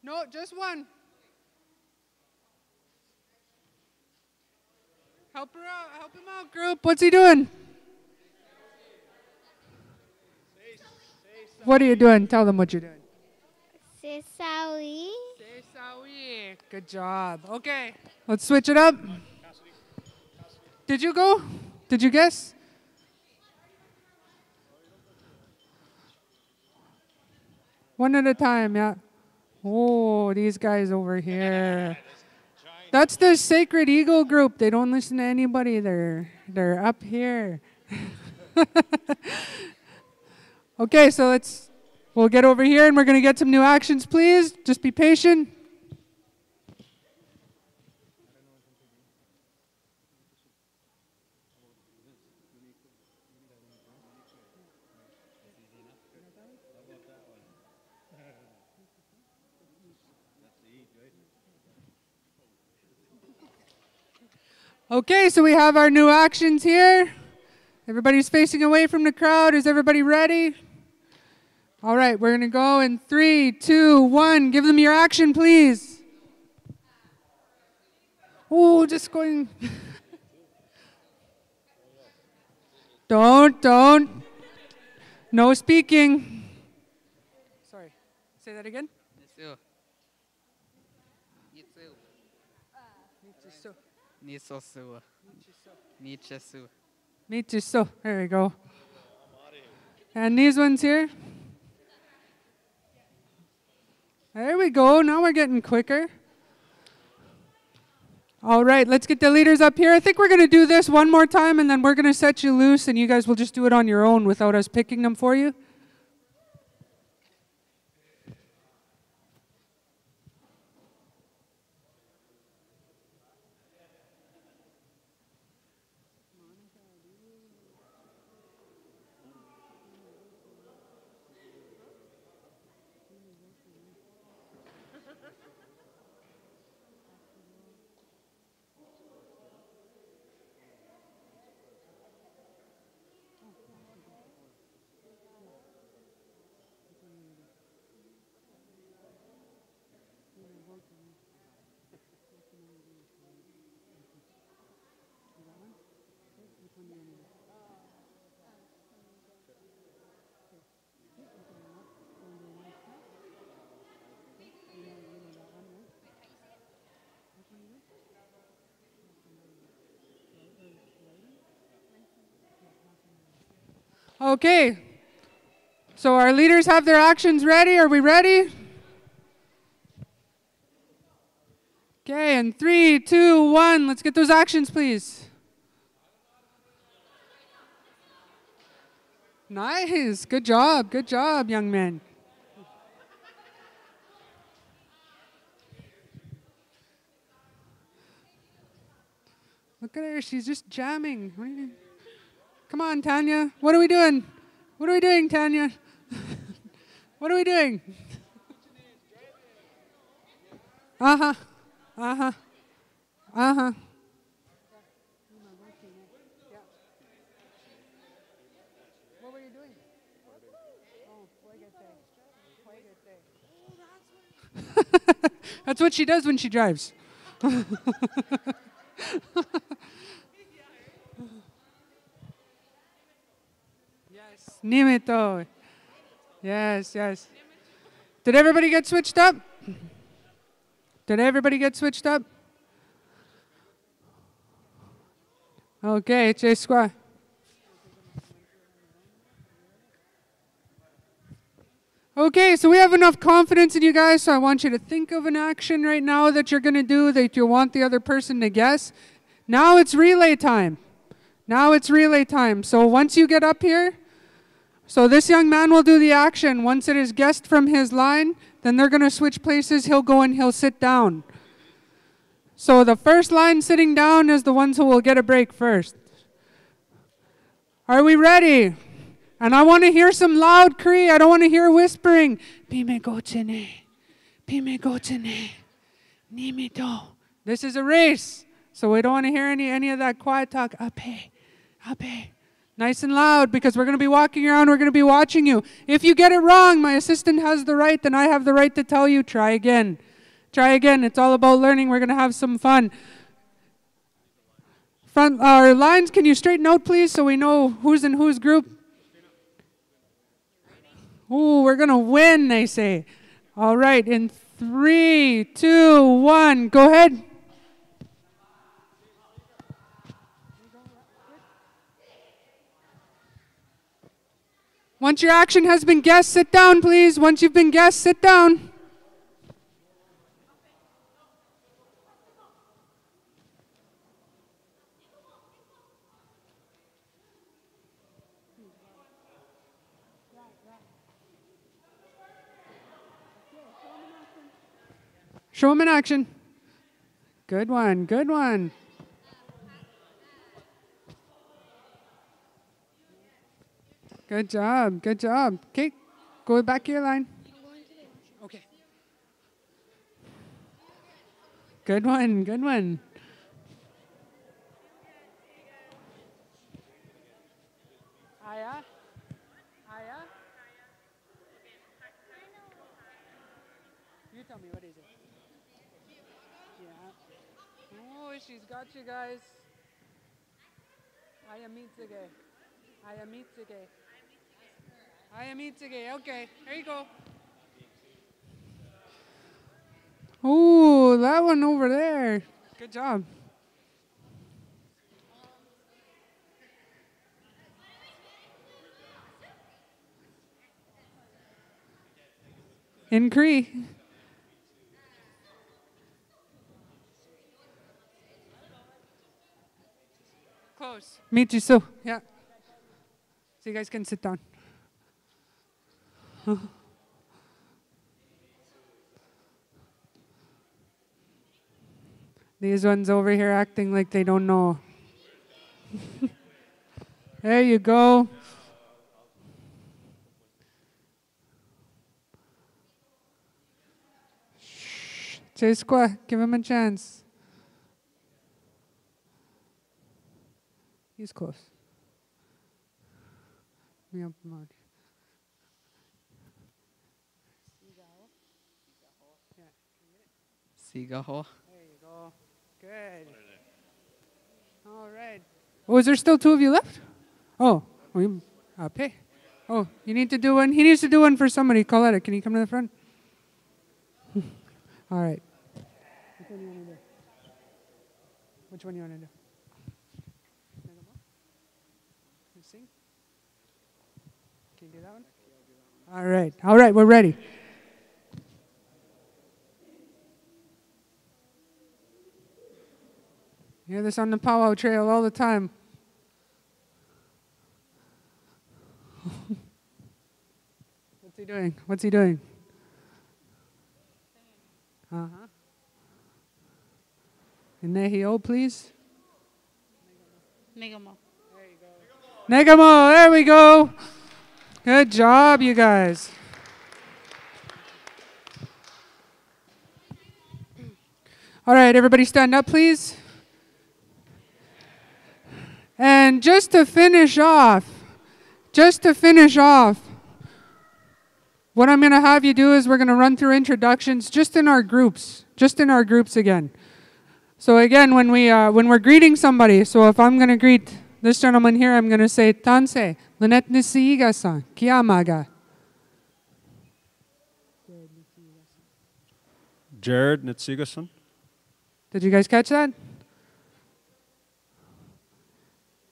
No, just one. Help her out. Help him out, group. What's he doing? What are you doing? Tell them what you're doing. Say sorry. Say sawi. Good job. Okay, let's switch it up. Did you go? Did you guess? One at a time, yeah. Oh, these guys over here. That's the Sacred Eagle group. They don't listen to anybody. They're they're up here. okay, so let's we'll get over here and we're gonna get some new actions, please. Just be patient. Okay, so we have our new actions here. Everybody's facing away from the crowd. Is everybody ready? All right, we're going to go in three, two, one. Give them your action, please. Oh, just going. don't, don't. No speaking. Sorry. Say that again. Nisosu. Nichesu. There we go. And these ones here. There we go. Now we're getting quicker. All right, let's get the leaders up here. I think we're going to do this one more time and then we're going to set you loose and you guys will just do it on your own without us picking them for you. Okay. So our leaders have their actions ready. Are we ready? Okay, and three, two, one. Let's get those actions, please. Nice. Good job. Good job, young men. Look at her. She's just jamming. What are you doing? Come on, Tanya. What are we doing? What are we doing, Tanya? what are we doing? Uh huh. Uh huh. Uh huh. What were you doing? That's what she does when she drives. Nimito. Yes, yes. Did everybody get switched up? Did everybody get switched up? Okay, J Squad. Okay, so we have enough confidence in you guys, so I want you to think of an action right now that you're going to do that you want the other person to guess. Now it's relay time. Now it's relay time. So once you get up here, so this young man will do the action. Once it is guessed from his line, then they're going to switch places. He'll go and he'll sit down. So the first line sitting down is the ones who will get a break first. Are we ready? And I want to hear some loud Cree. I don't want to hear whispering. Pime gochene. Pime gochene. Nimito. This is a race. So we don't want to hear any, any of that quiet talk. Ape. Ape. Nice and loud because we're going to be walking around. We're going to be watching you. If you get it wrong, my assistant has the right, then I have the right to tell you, try again. Try again. It's all about learning. We're going to have some fun. Front our lines, can you straighten out, please, so we know who's in whose group? Ooh, we're going to win, they say. All right, in three, two, one, go ahead. Once your action has been guessed, sit down, please. Once you've been guessed, sit down. Show them in action. Good one, good one. Good job, good job. Okay, go back to your line. Okay. Good one. Good one. Aya? Aya? You tell me, what is it? Yeah. Oh, she's got you guys. Aya Mitsuge. Aya Mitsuge. Aya Mitsuge. Okay, here you go. Ooh, that one over there. Good job. In Cree. Close. Meet you so. Yeah. So you guys can sit down. These ones over here acting like they don't know. there you go. Shh. Chesqua, give him a chance. He's close. Him out. Seagull. There you go. Good. All right. Oh, is there still two of you left? Oh, we up. Hey. Oh, you need to do one. He needs to do one for somebody. Coletta, can you come to the front? All right. Which one do you want to do? Which one do you want to do? You sing? Can you do that one? All right. All right. We're ready. You hear this on the powwow trail all the time. What's he doing? What's he doing? Uh huh. Inehio, please. Negamo. There you go. Negamo, there we go. Good job, you guys. All right, everybody stand up, please. And just to finish off, just to finish off, what I'm going to have you do is we're going to run through introductions just in our groups, just in our groups again. So again, when we uh, when we're greeting somebody, so if I'm going to greet this gentleman here, I'm going to say Tanse, Lynette Nisiiga-san, Kiyamaga. Jared Nitsigason. Did you guys catch that?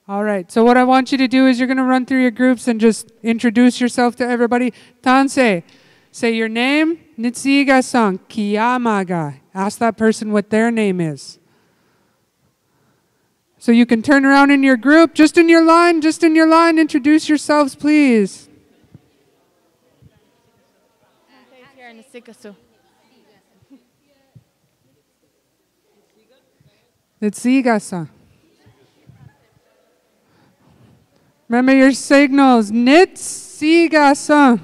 All right. So what I want you to do is you're going to run through your groups and just introduce yourself to everybody. Tanse, say your name, Nitsiga-san, Kiyamaga. Ask that person what their name is. So you can turn around in your group, just in your line, just in your line, introduce yourselves, please. Nitsiga-san. Remember your signals. Nitsiga-san.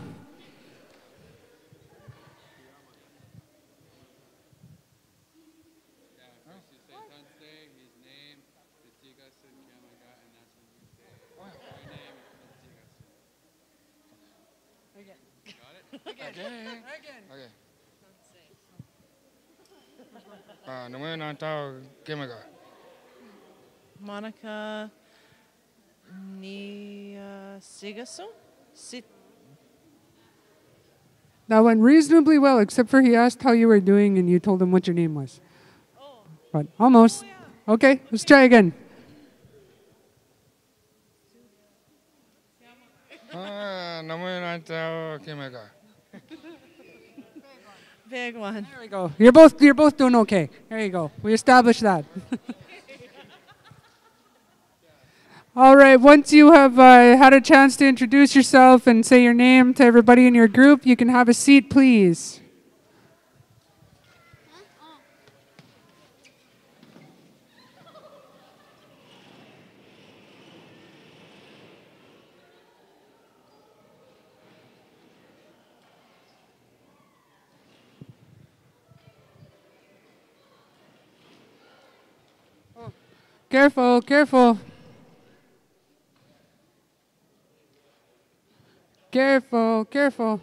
Ah, no me no estaba ¿qué me cae? Monica Niasigasu? Sit That went reasonably well, except for he asked how you were doing and you told him what your name was. But almost. Okay, let's try again. Ah, no me no estaba ¿qué me cae? big one. There we go. You're both you're both doing okay. There you go. We established that. All right. Once you have uh, had a chance to introduce yourself and say your name to everybody in your group, you can have a seat, please. Careful, careful. Careful, careful.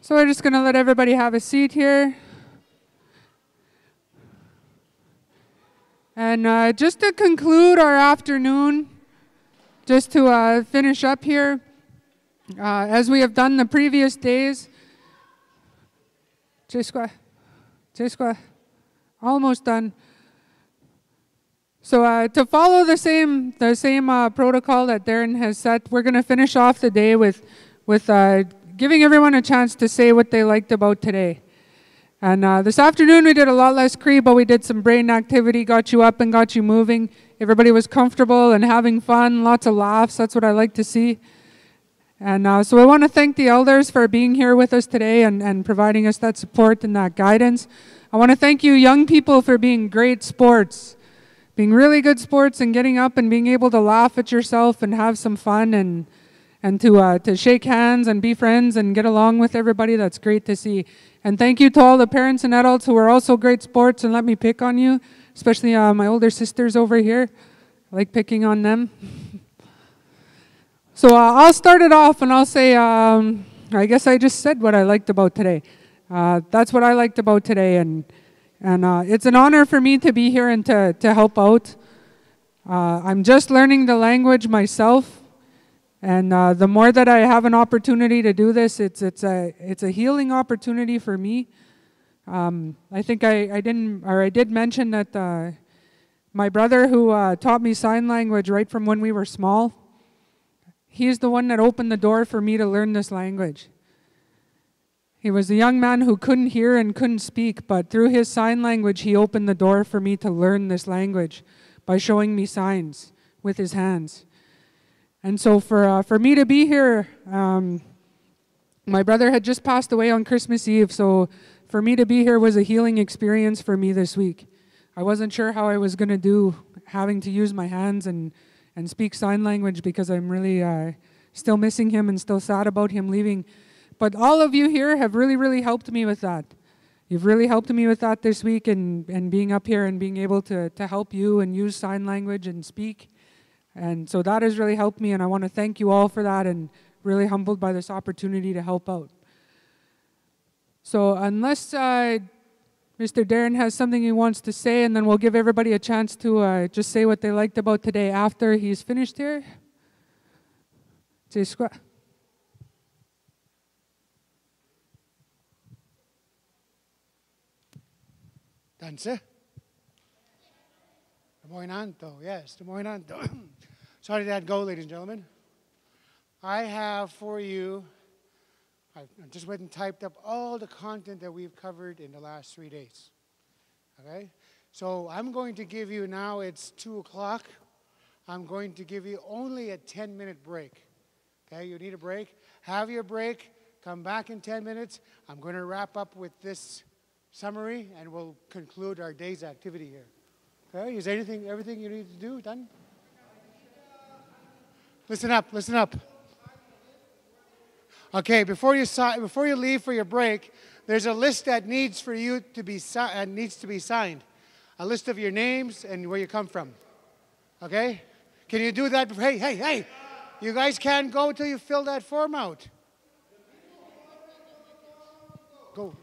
So we're just going to let everybody have a seat here. And uh, just to conclude our afternoon, just to uh, finish up here, uh, as we have done the previous days, J-square, J-square, almost done. So uh, to follow the same the same uh, protocol that Darren has set, we're going to finish off the day with with uh, giving everyone a chance to say what they liked about today. And uh, this afternoon we did a lot less Cree, but we did some brain activity, got you up and got you moving. Everybody was comfortable and having fun, lots of laughs. That's what I like to see. And uh, so I want to thank the elders for being here with us today and, and providing us that support and that guidance. I want to thank you, young people, for being great sports, being really good sports and getting up and being able to laugh at yourself and have some fun and, and to, uh, to shake hands and be friends and get along with everybody. That's great to see. And thank you to all the parents and adults who are also great sports and let me pick on you, especially uh, my older sisters over here. I like picking on them. so uh, I'll start it off and I'll say, um, I guess I just said what I liked about today. Uh, that's what I liked about today, and and uh, it's an honor for me to be here and to to help out. Uh, I'm just learning the language myself, and uh, the more that I have an opportunity to do this, it's it's a it's a healing opportunity for me. Um, I think I, I didn't or I did mention that uh, my brother who taught me sign language right from when we were small. He's the one that opened the door for me to learn this language. He was a young man who couldn't hear and couldn't speak, but through his sign language, he opened the door for me to learn this language by showing me signs with his hands. And so, for, uh, for me to be here, um, my brother had just passed away on Christmas Eve, so for me to be here was a healing experience for me this week. I wasn't sure how I was going to do having to use my hands and, and speak sign language because I'm really uh, still missing him and still sad about him leaving. But all of you here have really, really helped me with that. You've really helped me with that this week and, and being up here and being able to, to help you and use sign language and speak. And so that has really helped me, and I want to thank you all for that and really humbled by this opportunity to help out. So, unless uh, Mr. Darren has something he wants to say, and then we'll give everybody a chance to uh, just say what they liked about today after he's finished here. Danse? Moinanto, yes, the Moinanto. so how did that go, ladies and gentlemen? I have for you, I just went and typed up all the content that we've covered in the last three days. Okay? So I'm going to give you now, it's 2 o'clock. I'm going to give you only a 10 minute break. Okay? You need a break. Have your break. Come back in 10 minutes. I'm going to wrap up with this summary and we'll conclude our day's activity here. Okay? Is anything, everything you need to do done? Listen up, listen up. Okay, before you, si- before you leave for your break, there's a list that needs for you to be si- uh, needs to be signed. A list of your names and where you come from. Okay? Can you do that? Hey, hey, hey! You guys can't go until you fill that form out. Go.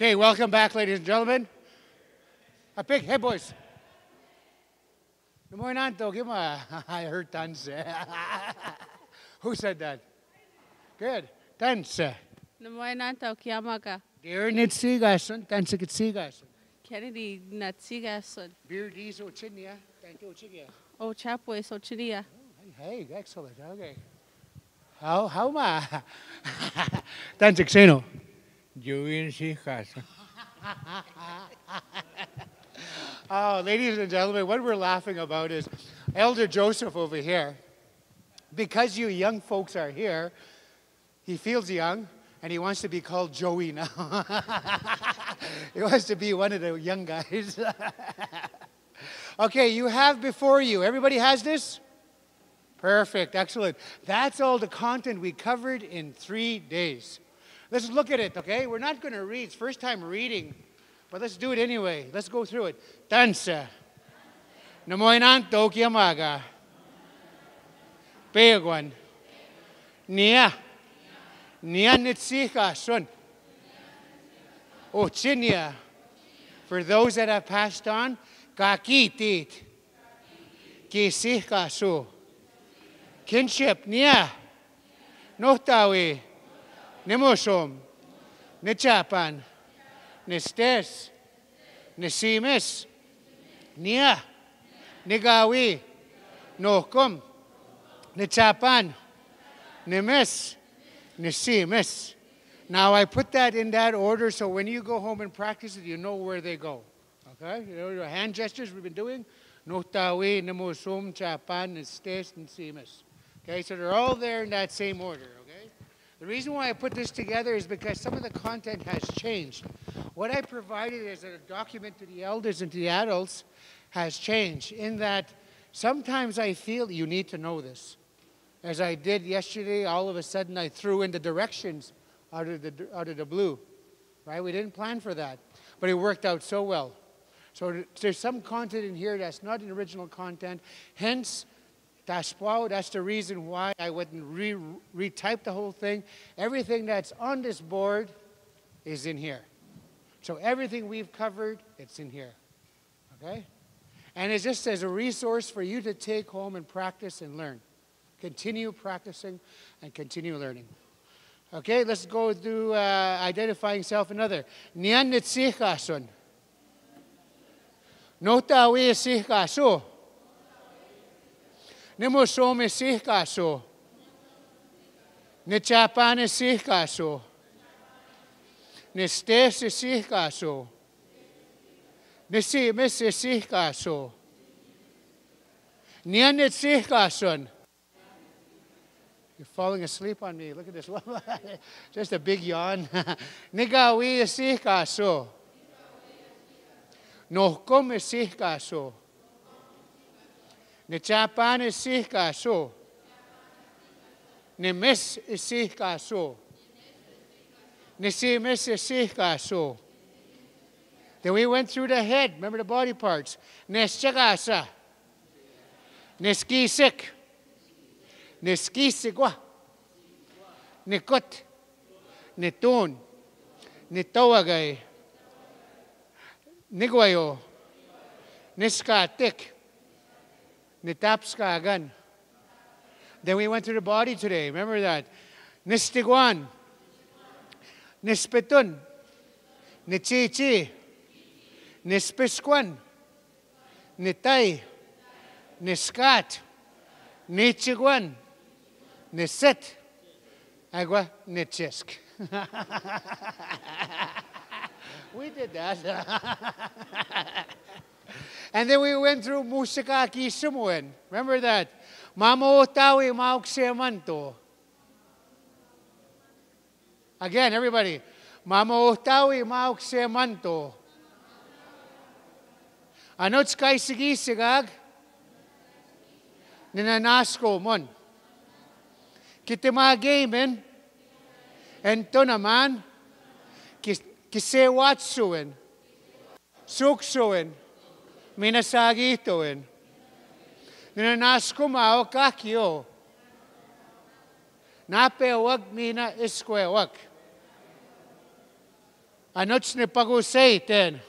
Okay, welcome back, ladies and gentlemen. A big hey, boys. Good morning, Anto. Give me a, I heard tons. Who said that? Good. Tons. Namoy tau kiamaka. Dear Nitsigason, tons Kitsigason. Kennedy natsigason. Beer diesel chinya. Thank you, chinya. O chapwe so chiria. Oh, hey, excellent. Okay. How, how ma? Tons Xeno. Join Sikas. Oh, ladies and gentlemen, what we're laughing about is Elder Joseph over here. Because you young folks are here, he feels young and he wants to be called Joey now. he wants to be one of the young guys. okay, you have before you, everybody has this? Perfect, excellent. That's all the content we covered in three days. Let's look at it, okay? We're not going to read. It's first time reading, but let's do it anyway. Let's go through it. Dansa. Namoinan tokiamaga. Peguan. Nia. Nia nitsika son. Ochinia. For those that have passed on, kakitit. Kisika su. Kinship nia. Nohtawi. Nemosom. Nechapan. Nestes. Nesimes. Nia. Negawi. Nohkom. Nechapan. Nemes. Nesimes. Now I put that in that order so when you go home and practice it, you know where they go. Okay? You know your hand gestures we've been doing? Nohtawi, Nemosum, Chapan, Nestes, Nesimes. Okay, so they're all there in that same order, okay? The reason why I put this together is because some of the content has changed. What I provided as a document to the elders and to the adults has changed in that sometimes I feel you need to know this. As I did yesterday, all of a sudden I threw in the directions out of the, out of the blue, right? We didn't plan for that, but it worked out so well. So there's some content in here that's not an original content. Hence, that's why, that's the reason why I wouldn't re- retype the whole thing. Everything that's on this board is in here. So everything we've covered, it's in here. Okay? And it's just as a resource for you to take home and practice and learn. Continue practicing and continue learning. Okay, let's go through uh, identifying self and other. Nian nitsikason. Nota we sikaso. Nemo some sikaso. Nechapane sikaso. Nestese sikaso. Nesi mese sikaso. Nian nitsikason. You're falling asleep on me. Look at this. Just a big yawn. Nigawi sikaso. Nohkom sikaso. Nechapan sikaso. Nemes sikaso. Nesimes sikaso. Then we went through the head. Remember the body parts. Neschagasa. Neskisik. Neskisigwa. Nikot. Nitun. Nitawagay. Nigwayo. Niskatik. Nitapskagan. Then we went to the body today. Remember that? Nistigwan. Nispetun. Nichichi. Nispisquan. Nitay. Niskat. Nichiguan. Nisit. Agua. Nichisk. we did that. and then we went through Musika Kisumuen. Remember that? Mamo tawi mauksemanto. Again, everybody. Mamo tawi mauksemanto. Ano't kay sigisigag? Ninanasko mon. Kitimagamen. Ento naman. Kis kisewatsuin. Suksuin. Minasagituin. Ninanasko mao kakyo. Napewag mina iskwewag. Anoch ne pag-usayten.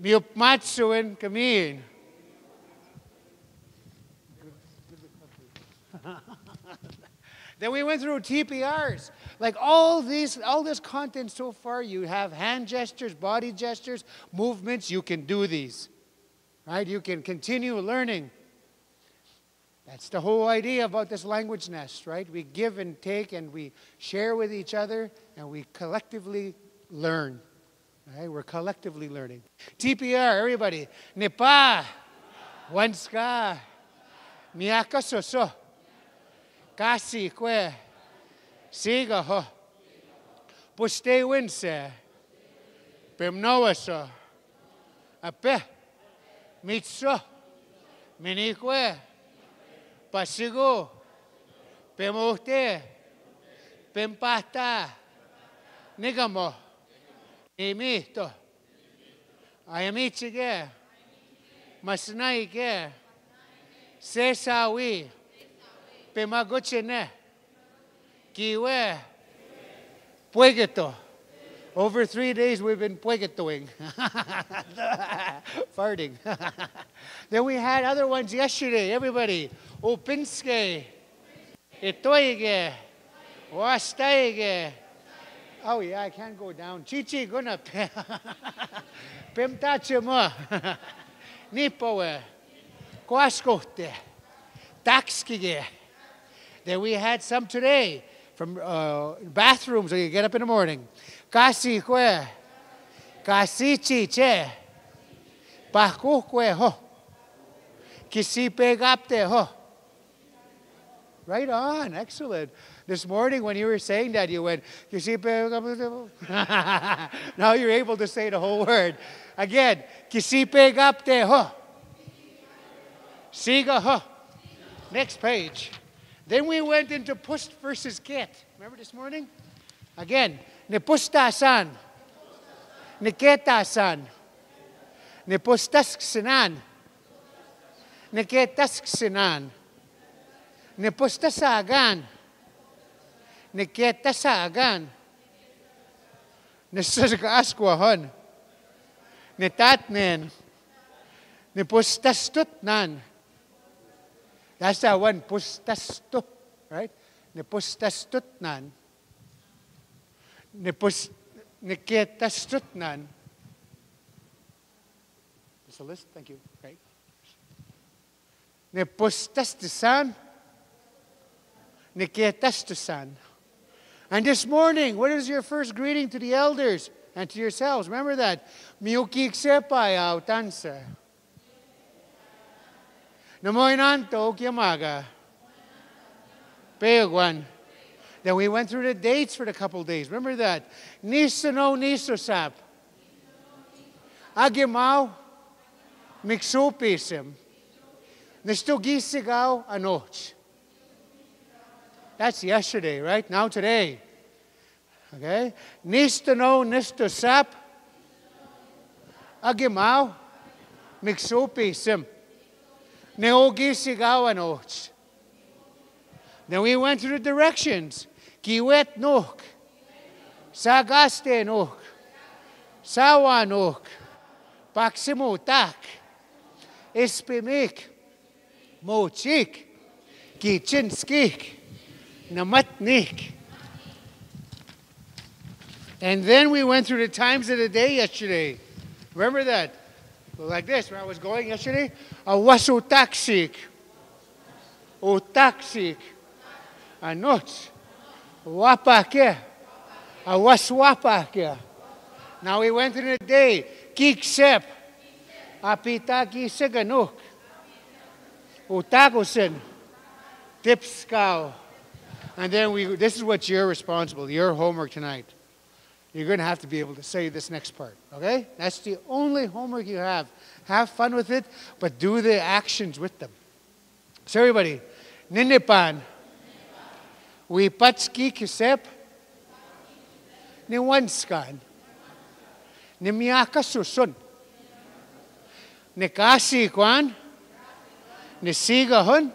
Miupmatsuin kamin. Then we went through TPRs. Like all these, all this content so far, you have hand gestures, body gestures, movements. You can do these, right? You can continue learning. That's the whole idea about this language nest, right? We give and take, and we share with each other, and we collectively learn. Right? We're collectively learning. TPR, everybody. Nepa, Wanska, Miaka Soso. Kasi kwe. Siga ho. Puste winse. Pem noaso. Ape. Mitso. Minikwe. Pasigo. Pemote. Pempata. Nigamo. Imito. Ayamichige. Masnaike. Sesawi. Pemagochene. Kiwe. Puegeto. Over three days we've been puegetoing. Farting. then we had other ones yesterday, everybody. Opinske. Itoige. Wastaige. Oh yeah, I can't go down. Chichi guna. Pemtachema. Nipoe. Kwaskote. Takskige. Then we had some today from uh, bathrooms when you get up in the morning. Kasi kwe. Kasi chiche. Paku kwe ho. Kisi pegapte ho. Right on. Excellent. This morning when you were saying that, you went, Kisi pegapte. now you're able to say the whole word. Again, kisi pegapte ho. Siga ho. Next page. Then we went into pust versus ket. Remember this morning? Again, nepustasan, neketasan, nepustaskinan, neketaskinan, nepustasagan, neketasagan, nesasakaaskwahon, netatnen, nepustastutnan, that's that one, pustasto, right? Nepustastutnan. Nepus, neketastutnan. That's a list, thank you, right? Nepustastisan. Neketastasan. And this morning, what is your first greeting to the elders and to yourselves? Remember that. Miyukik sepay autansa. Namoinanto Kiamaga. Peguan. Then we went through the dates for the couple days. Remember that? Nisano Nisosap. Agimao. Mixupisim. Nistugisigaw Anoch. That's yesterday, right? Now today. Okay? Nistano Nistosap. Agimao. Mixupisim. Neogisigaw Then we went through the directions. Kiwet nok. Sagaste nok. Sawa nok. Paksimutak. Ispimik. Mochik. Kichinskik. Namatnik. And then we went through the times of the day yesterday. Remember that? Like this, where I was going yesterday. Awaso taksik. O taksik. Anoch. Wapake. Awaswapake. Now we went in the day. Kiksep. Apitaki siganuk. Utagosin. Tipskow. And then we, this is what you're responsible, your homework tonight. You're going to have to be able to say this next part, okay? That's the only homework you have. Have fun with it, but do the actions with them. So, everybody, Ninipan, Wipatski Kisep, Niwanskan, Nimiaka Susun, Nikasi Kwan, Nisigahun,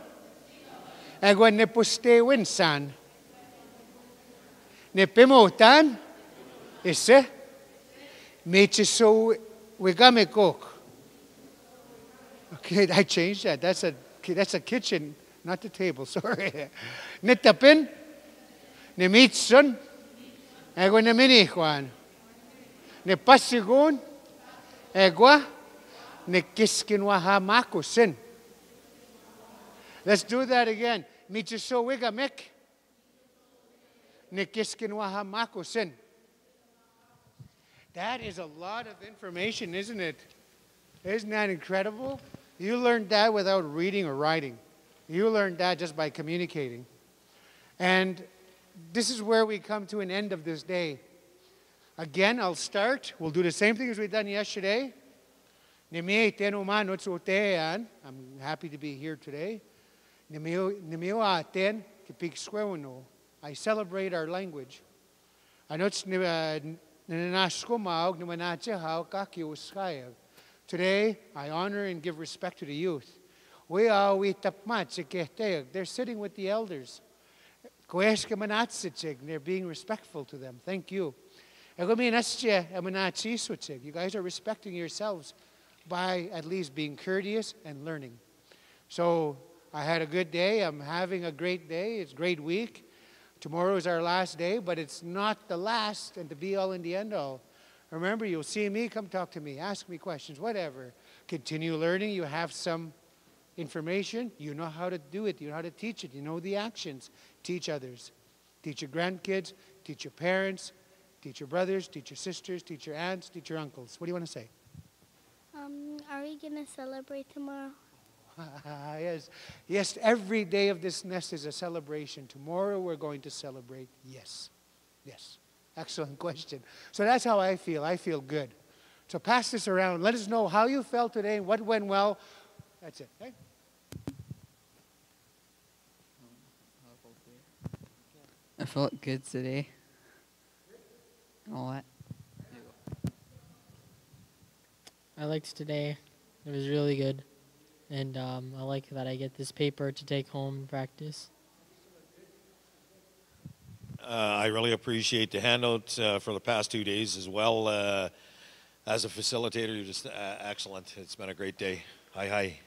Agwan Nipuste Winsan, Nipimutan, Ise? Wigame cook. Okay, I changed that. That's a that's a kitchen, not the table. Sorry. Nitapin. Ne mitsun. Ego ne mini Juan. Ne pasigun. Egwa. Ne kiskin wahamako sin. Let's do that again. Meche so wigamek. That is a lot of information, isn't it? Isn't that incredible? You learned that without reading or writing. You learned that just by communicating. And this is where we come to an end of this day. Again, I'll start. We'll do the same thing as we've done yesterday. I'm happy to be here today. I celebrate our language. Uh, Today, I honor and give respect to the youth. They're sitting with the elders. They're being respectful to them. Thank you. You guys are respecting yourselves by at least being courteous and learning. So I had a good day. I'm having a great day. It's a great week. Tomorrow is our last day, but it's not the last and the be all and the end all. Remember, you'll see me, come talk to me, ask me questions, whatever. Continue learning. You have some information. You know how to do it. You know how to teach it. You know the actions. Teach others. Teach your grandkids. Teach your parents. Teach your brothers. Teach your sisters. Teach your aunts. Teach your uncles. What do you want to say? Um, are we gonna celebrate tomorrow? yes. Yes, every day of this nest is a celebration. Tomorrow we're going to celebrate. Yes. Yes. Excellent question. So that's how I feel. I feel good. So pass this around. Let us know how you felt today, what went well. That's it. Okay? I felt good today. All that. I liked today. It was really good. And um, I like that I get this paper to take home and practice. Uh, I really appreciate the handout uh, for the past two days as well. Uh, as a facilitator, you're just uh, excellent. It's been a great day. Hi, hi.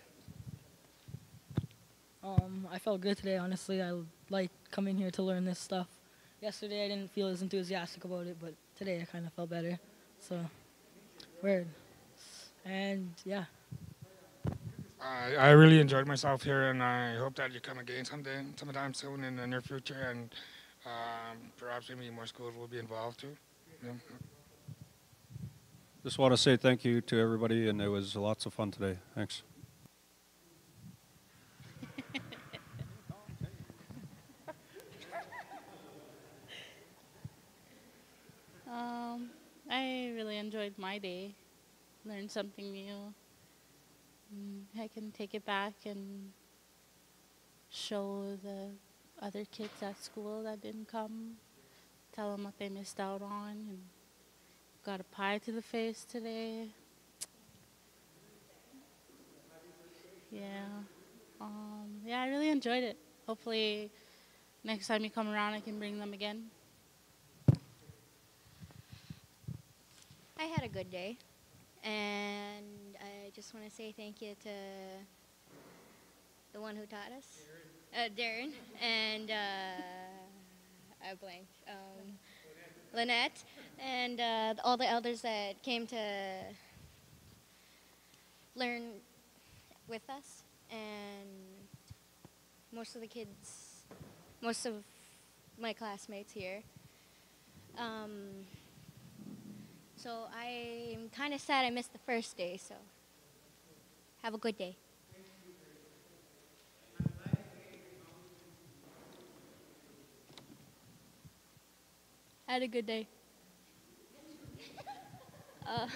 Um, I felt good today, honestly. I like coming here to learn this stuff. Yesterday, I didn't feel as enthusiastic about it, but today I kind of felt better. So, weird. And yeah. I, I really enjoyed myself here, and I hope that you come again someday, sometime soon in the near future, and um, perhaps maybe more schools will be involved too. Yeah. Just want to say thank you to everybody, and it was lots of fun today. Thanks. Um, I really enjoyed my day. Learned something new. Mm, I can take it back and show the other kids at school that didn't come, tell them what they missed out on, and got a pie to the face today. Yeah. Um, yeah, I really enjoyed it. Hopefully, next time you come around, I can bring them again. I had a good day, and I just want to say thank you to the one who taught us, uh, Darren, and uh, I blanked, um, Lynette, and uh, all the elders that came to learn with us, and most of the kids, most of my classmates here. Um, so I'm kind of sad I missed the first day, so have a good day. Had a good day. uh,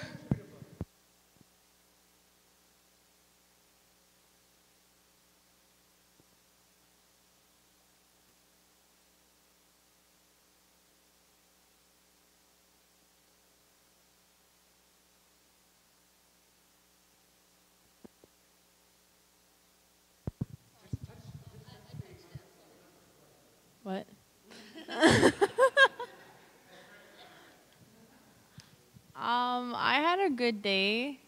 What? Um, I had a good day.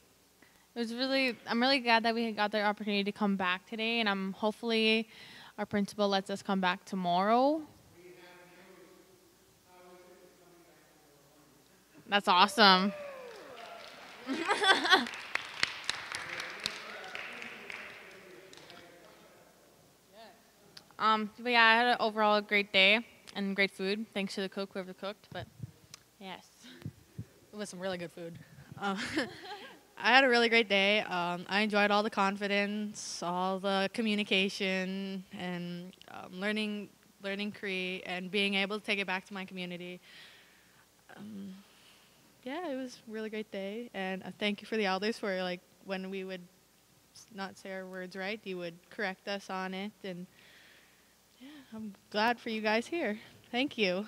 It was really, I'm really glad that we got the opportunity to come back today, and I'm hopefully our principal lets us come back tomorrow. That's awesome. um, but yeah, I had an overall great day and great food. Thanks to the cook, whoever cooked. But yes. It was some really good food. Uh, I had a really great day. Um, I enjoyed all the confidence, all the communication, and um, learning learning Cree and being able to take it back to my community. Um, yeah, it was a really great day, and uh, thank you for the elders for like when we would not say our words right, you would correct us on it, and yeah, I'm glad for you guys here. Thank you.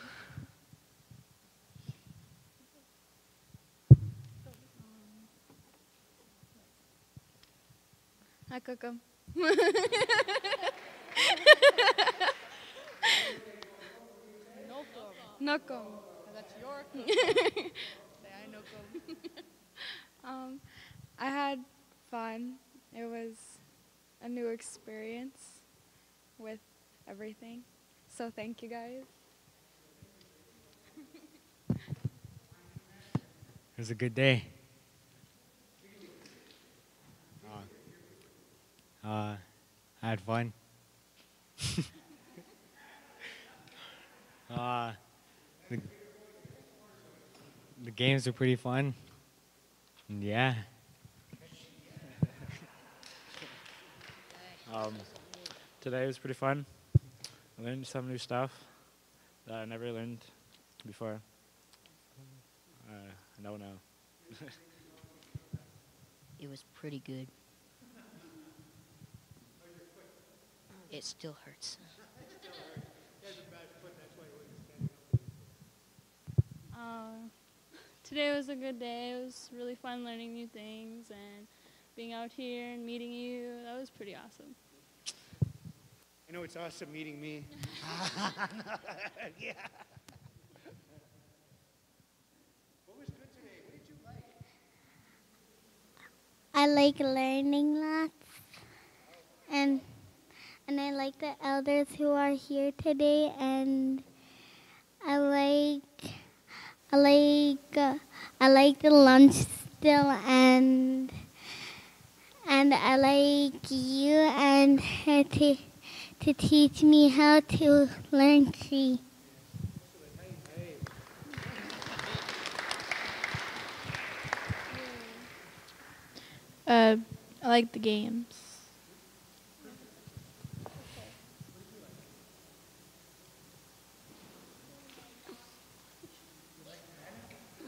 I cook. That's your Say I um, I had fun. It was a new experience with everything. So thank you guys. It was a good day. Uh, I had fun. uh, the, the games were pretty fun. Yeah. Um, today was pretty fun. I learned some new stuff that I never learned before. Uh, no, know now. It was pretty good. It still hurts. Uh, today was a good day. It was really fun learning new things and being out here and meeting you. That was pretty awesome. I know it's awesome meeting me. yeah. What was good today? What did you like? I like learning lots, and and I like the elders who are here today, and I like I like uh, I like the lunch still, and and I like you and to to teach me how to learn Cree. Uh, I like the games.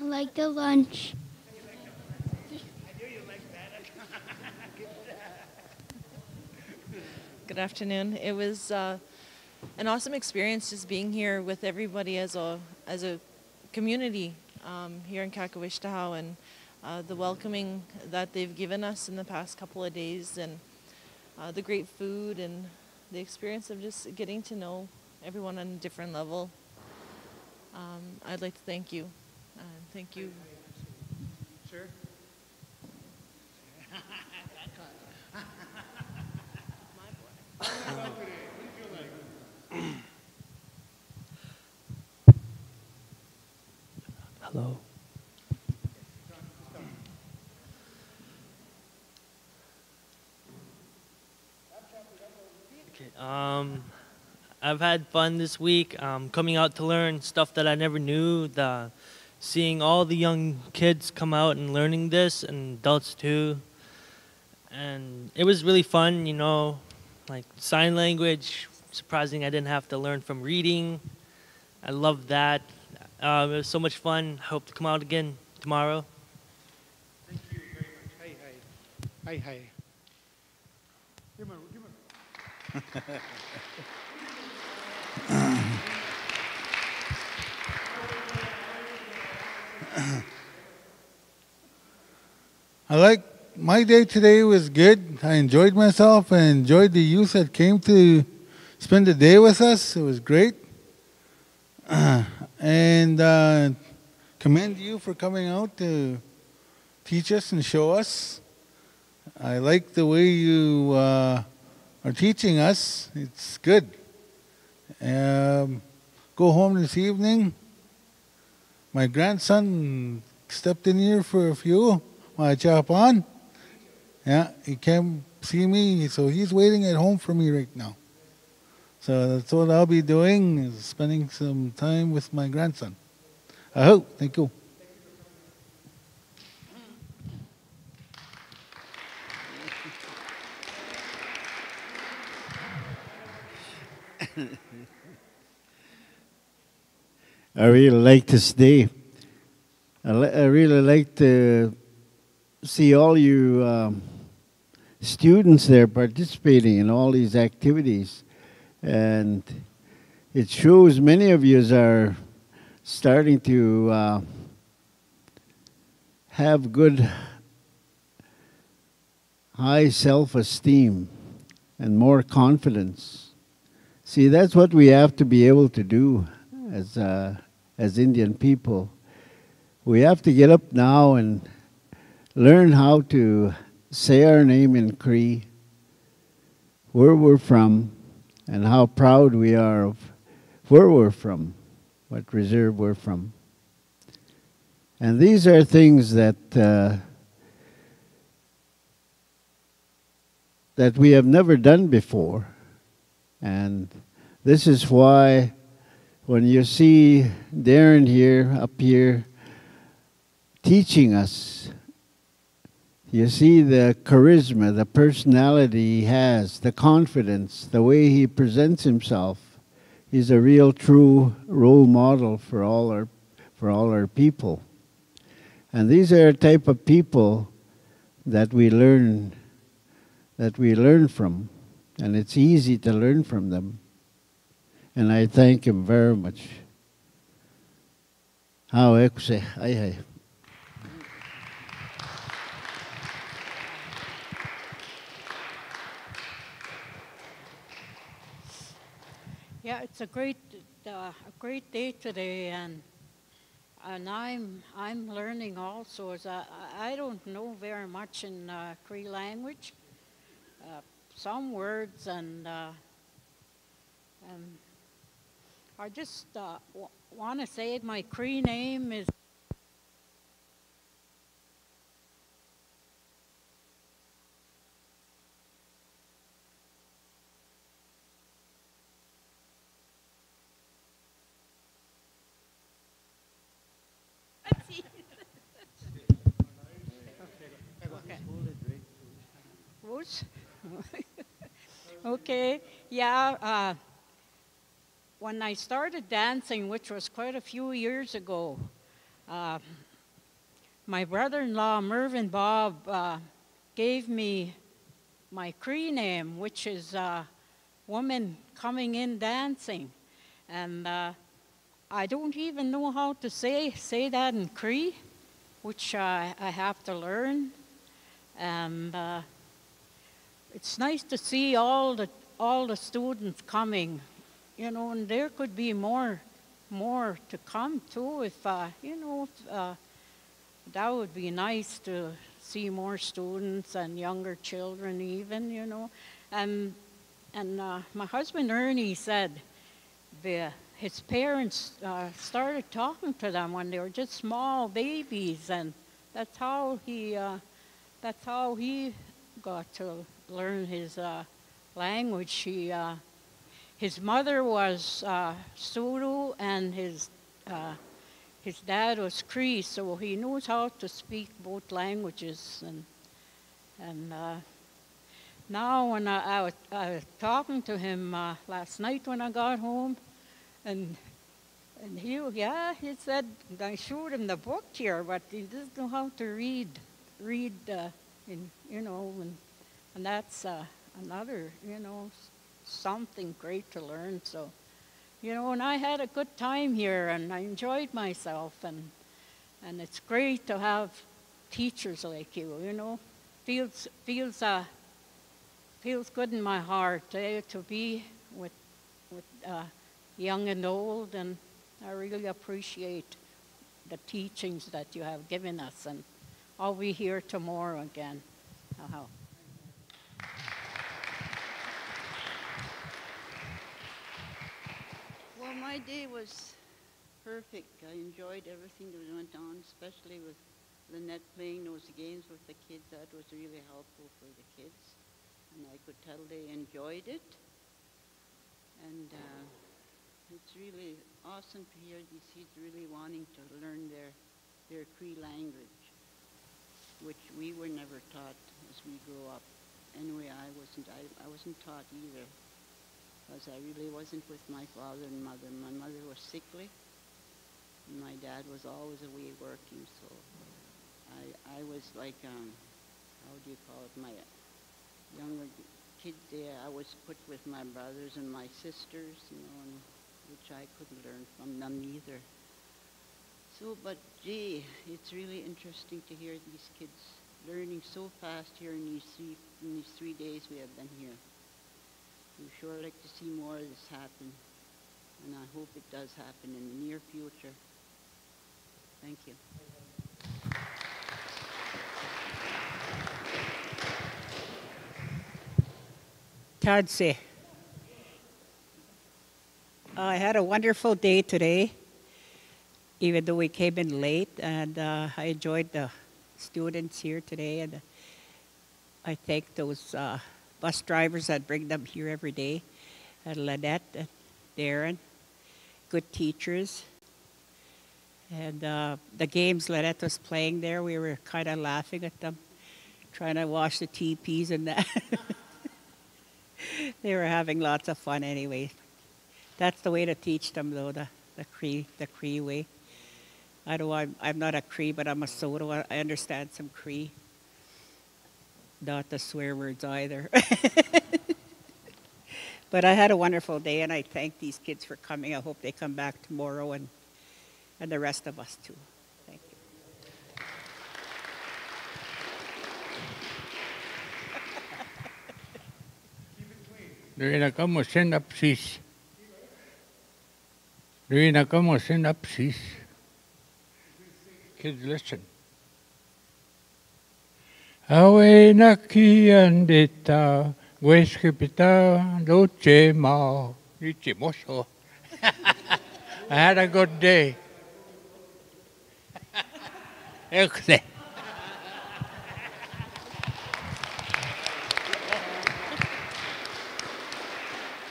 Like the lunch. Good afternoon. It was uh, an awesome experience just being here with everybody as a as a community um, here in Kahkewistahaw and uh, the welcoming that they've given us in the past couple of days and uh, the great food and the experience of just getting to know everyone on a different level. Um, I'd like to thank you. Uh, thank you. Sure. Hello. Okay. Um, I've had fun this week. Um, coming out to learn stuff that I never knew. The seeing all the young kids come out and learning this, and adults too. And it was really fun. You know, like sign language. Surprising I didn't have to learn from reading. I love that. Uh, it was so much fun. I Hope to come out again tomorrow. Thank you very much. Hi, hi. Hi, hi. Give him a, give him I like my day today was good. I enjoyed myself and enjoyed the youth that came to spend the day with us. It was great. and uh, commend you for coming out to teach us and show us. I like the way you uh, are teaching us. It's good. Um, go home this evening. My grandson stepped in here for a few. Uh, my on. Yeah, he came see me, so he's waiting at home for me right now. So that's what I'll be doing, is spending some time with my grandson. I hope. Thank you. I really like this day. I, li- I really like to see all you um, students there participating in all these activities. And it shows many of you are starting to uh, have good, high self esteem and more confidence. See, that's what we have to be able to do as, uh, as Indian people. We have to get up now and learn how to say our name in Cree, where we're from, and how proud we are of where we're from, what reserve we're from. And these are things that uh, that we have never done before, and this is why when you see Darren here up here teaching us you see the charisma, the personality he has, the confidence, the way he presents himself. He's a real true role model for all our for all our people. And these are a type of people that we learn that we learn from. And it's easy to learn from them. And I thank him very much. How ay. Yeah, it's a great, uh, a great day today, and and I'm I'm learning also. As I, I don't know very much in uh, Cree language, uh, some words, and uh, and I just uh, w- want to say my Cree name is. Okay, yeah. Uh, when I started dancing, which was quite a few years ago, uh, my brother-in-law Mervyn Bob uh, gave me my Cree name, which is uh, woman coming in dancing, and uh, I don't even know how to say say that in Cree, which I I have to learn, and uh, it's nice to see all the all the students coming, you know, and there could be more more to come too if uh, you know if, uh, that would be nice to see more students and younger children even you know and and uh, my husband Ernie said the his parents uh, started talking to them when they were just small babies and that's how he uh, that's how he got to learn his uh, language. He, his mother was uh, Sulu and his, uh, his dad was Cree, so he knows how to speak both languages. And, and uh, now when I, I, was, I was talking to him uh, last night when I got home, and and he, yeah, he said, I showed him the book here, but he doesn't know how to read, read, uh, in, you know, and and that's uh, another, you know, something great to learn. So, you know, and I had a good time here, and I enjoyed myself, and and it's great to have teachers like you. You know, feels feels uh, feels good in my heart eh, to be with with uh, young and old, and I really appreciate the teachings that you have given us. And I'll be here tomorrow again. Well, my day was perfect. I enjoyed everything that went on, especially with Lynette playing those games with the kids. That was really helpful for the kids. And I could tell they enjoyed it. And uh, it's really awesome to hear these kids really wanting to learn their, their Cree language, which we were never taught as we grew up. Anyway, I wasn't, I, I wasn't taught either because I really wasn't with my father and mother. My mother was sickly. My dad was always away working, so I, I was like, um, how do you call it, my younger kid there. I was put with my brothers and my sisters, you know, and, which I couldn't learn from them either. So, but gee, it's really interesting to hear these kids learning so fast here in these three, in these three days we have been here. We sure I'd like to see more of this happen, and I hope it does happen in the near future. Thank you. Tadse. I had a wonderful day today, even though we came in late, and uh, I enjoyed the students here today, and I thank those uh, bus drivers that bring them here every day, and Lynette and Darren, good teachers. And uh, the games Lynette was playing there, we were kind of laughing at them, trying to wash the teepees and that. they were having lots of fun anyway. That's the way to teach them, though, the, the Cree, the Cree way. I know I'm, I'm not a Cree, but I'm a Saulteaux. I understand some Cree. Not the swear words either. but I had a wonderful day, and I thank these kids for coming. I hope they come back tomorrow, and, and the rest of us too. Thank you. Kids, listen. Awe na ki andita, weskipita doce ma. Nichi moso. I had a good day. Excellent.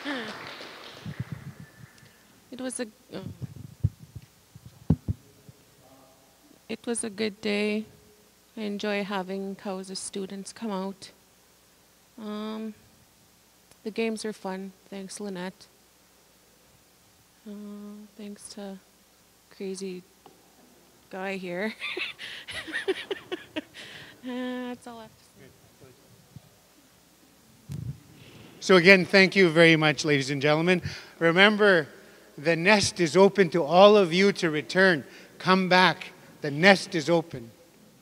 It was a uh, it was a good day. I enjoy having Kauza students come out. Um, the games are fun. Thanks, Lynette. Uh, thanks to crazy guy here. Uh, that's all I have to say. So again, thank you very much, ladies and gentlemen. Remember, the nest is open to all of you to return. Come back. The nest is open.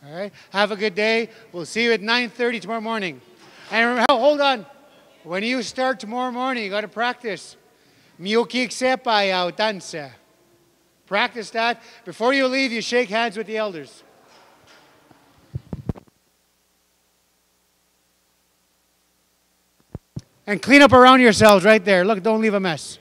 All right. Have a good day. We'll see you at 9:30 tomorrow morning. And remember, hold on. When you start tomorrow morning, you got to practice. Miyokik sepai dansa. Practice that. Before you leave, you shake hands with the elders. And clean up around yourselves right there. Look, don't leave a mess.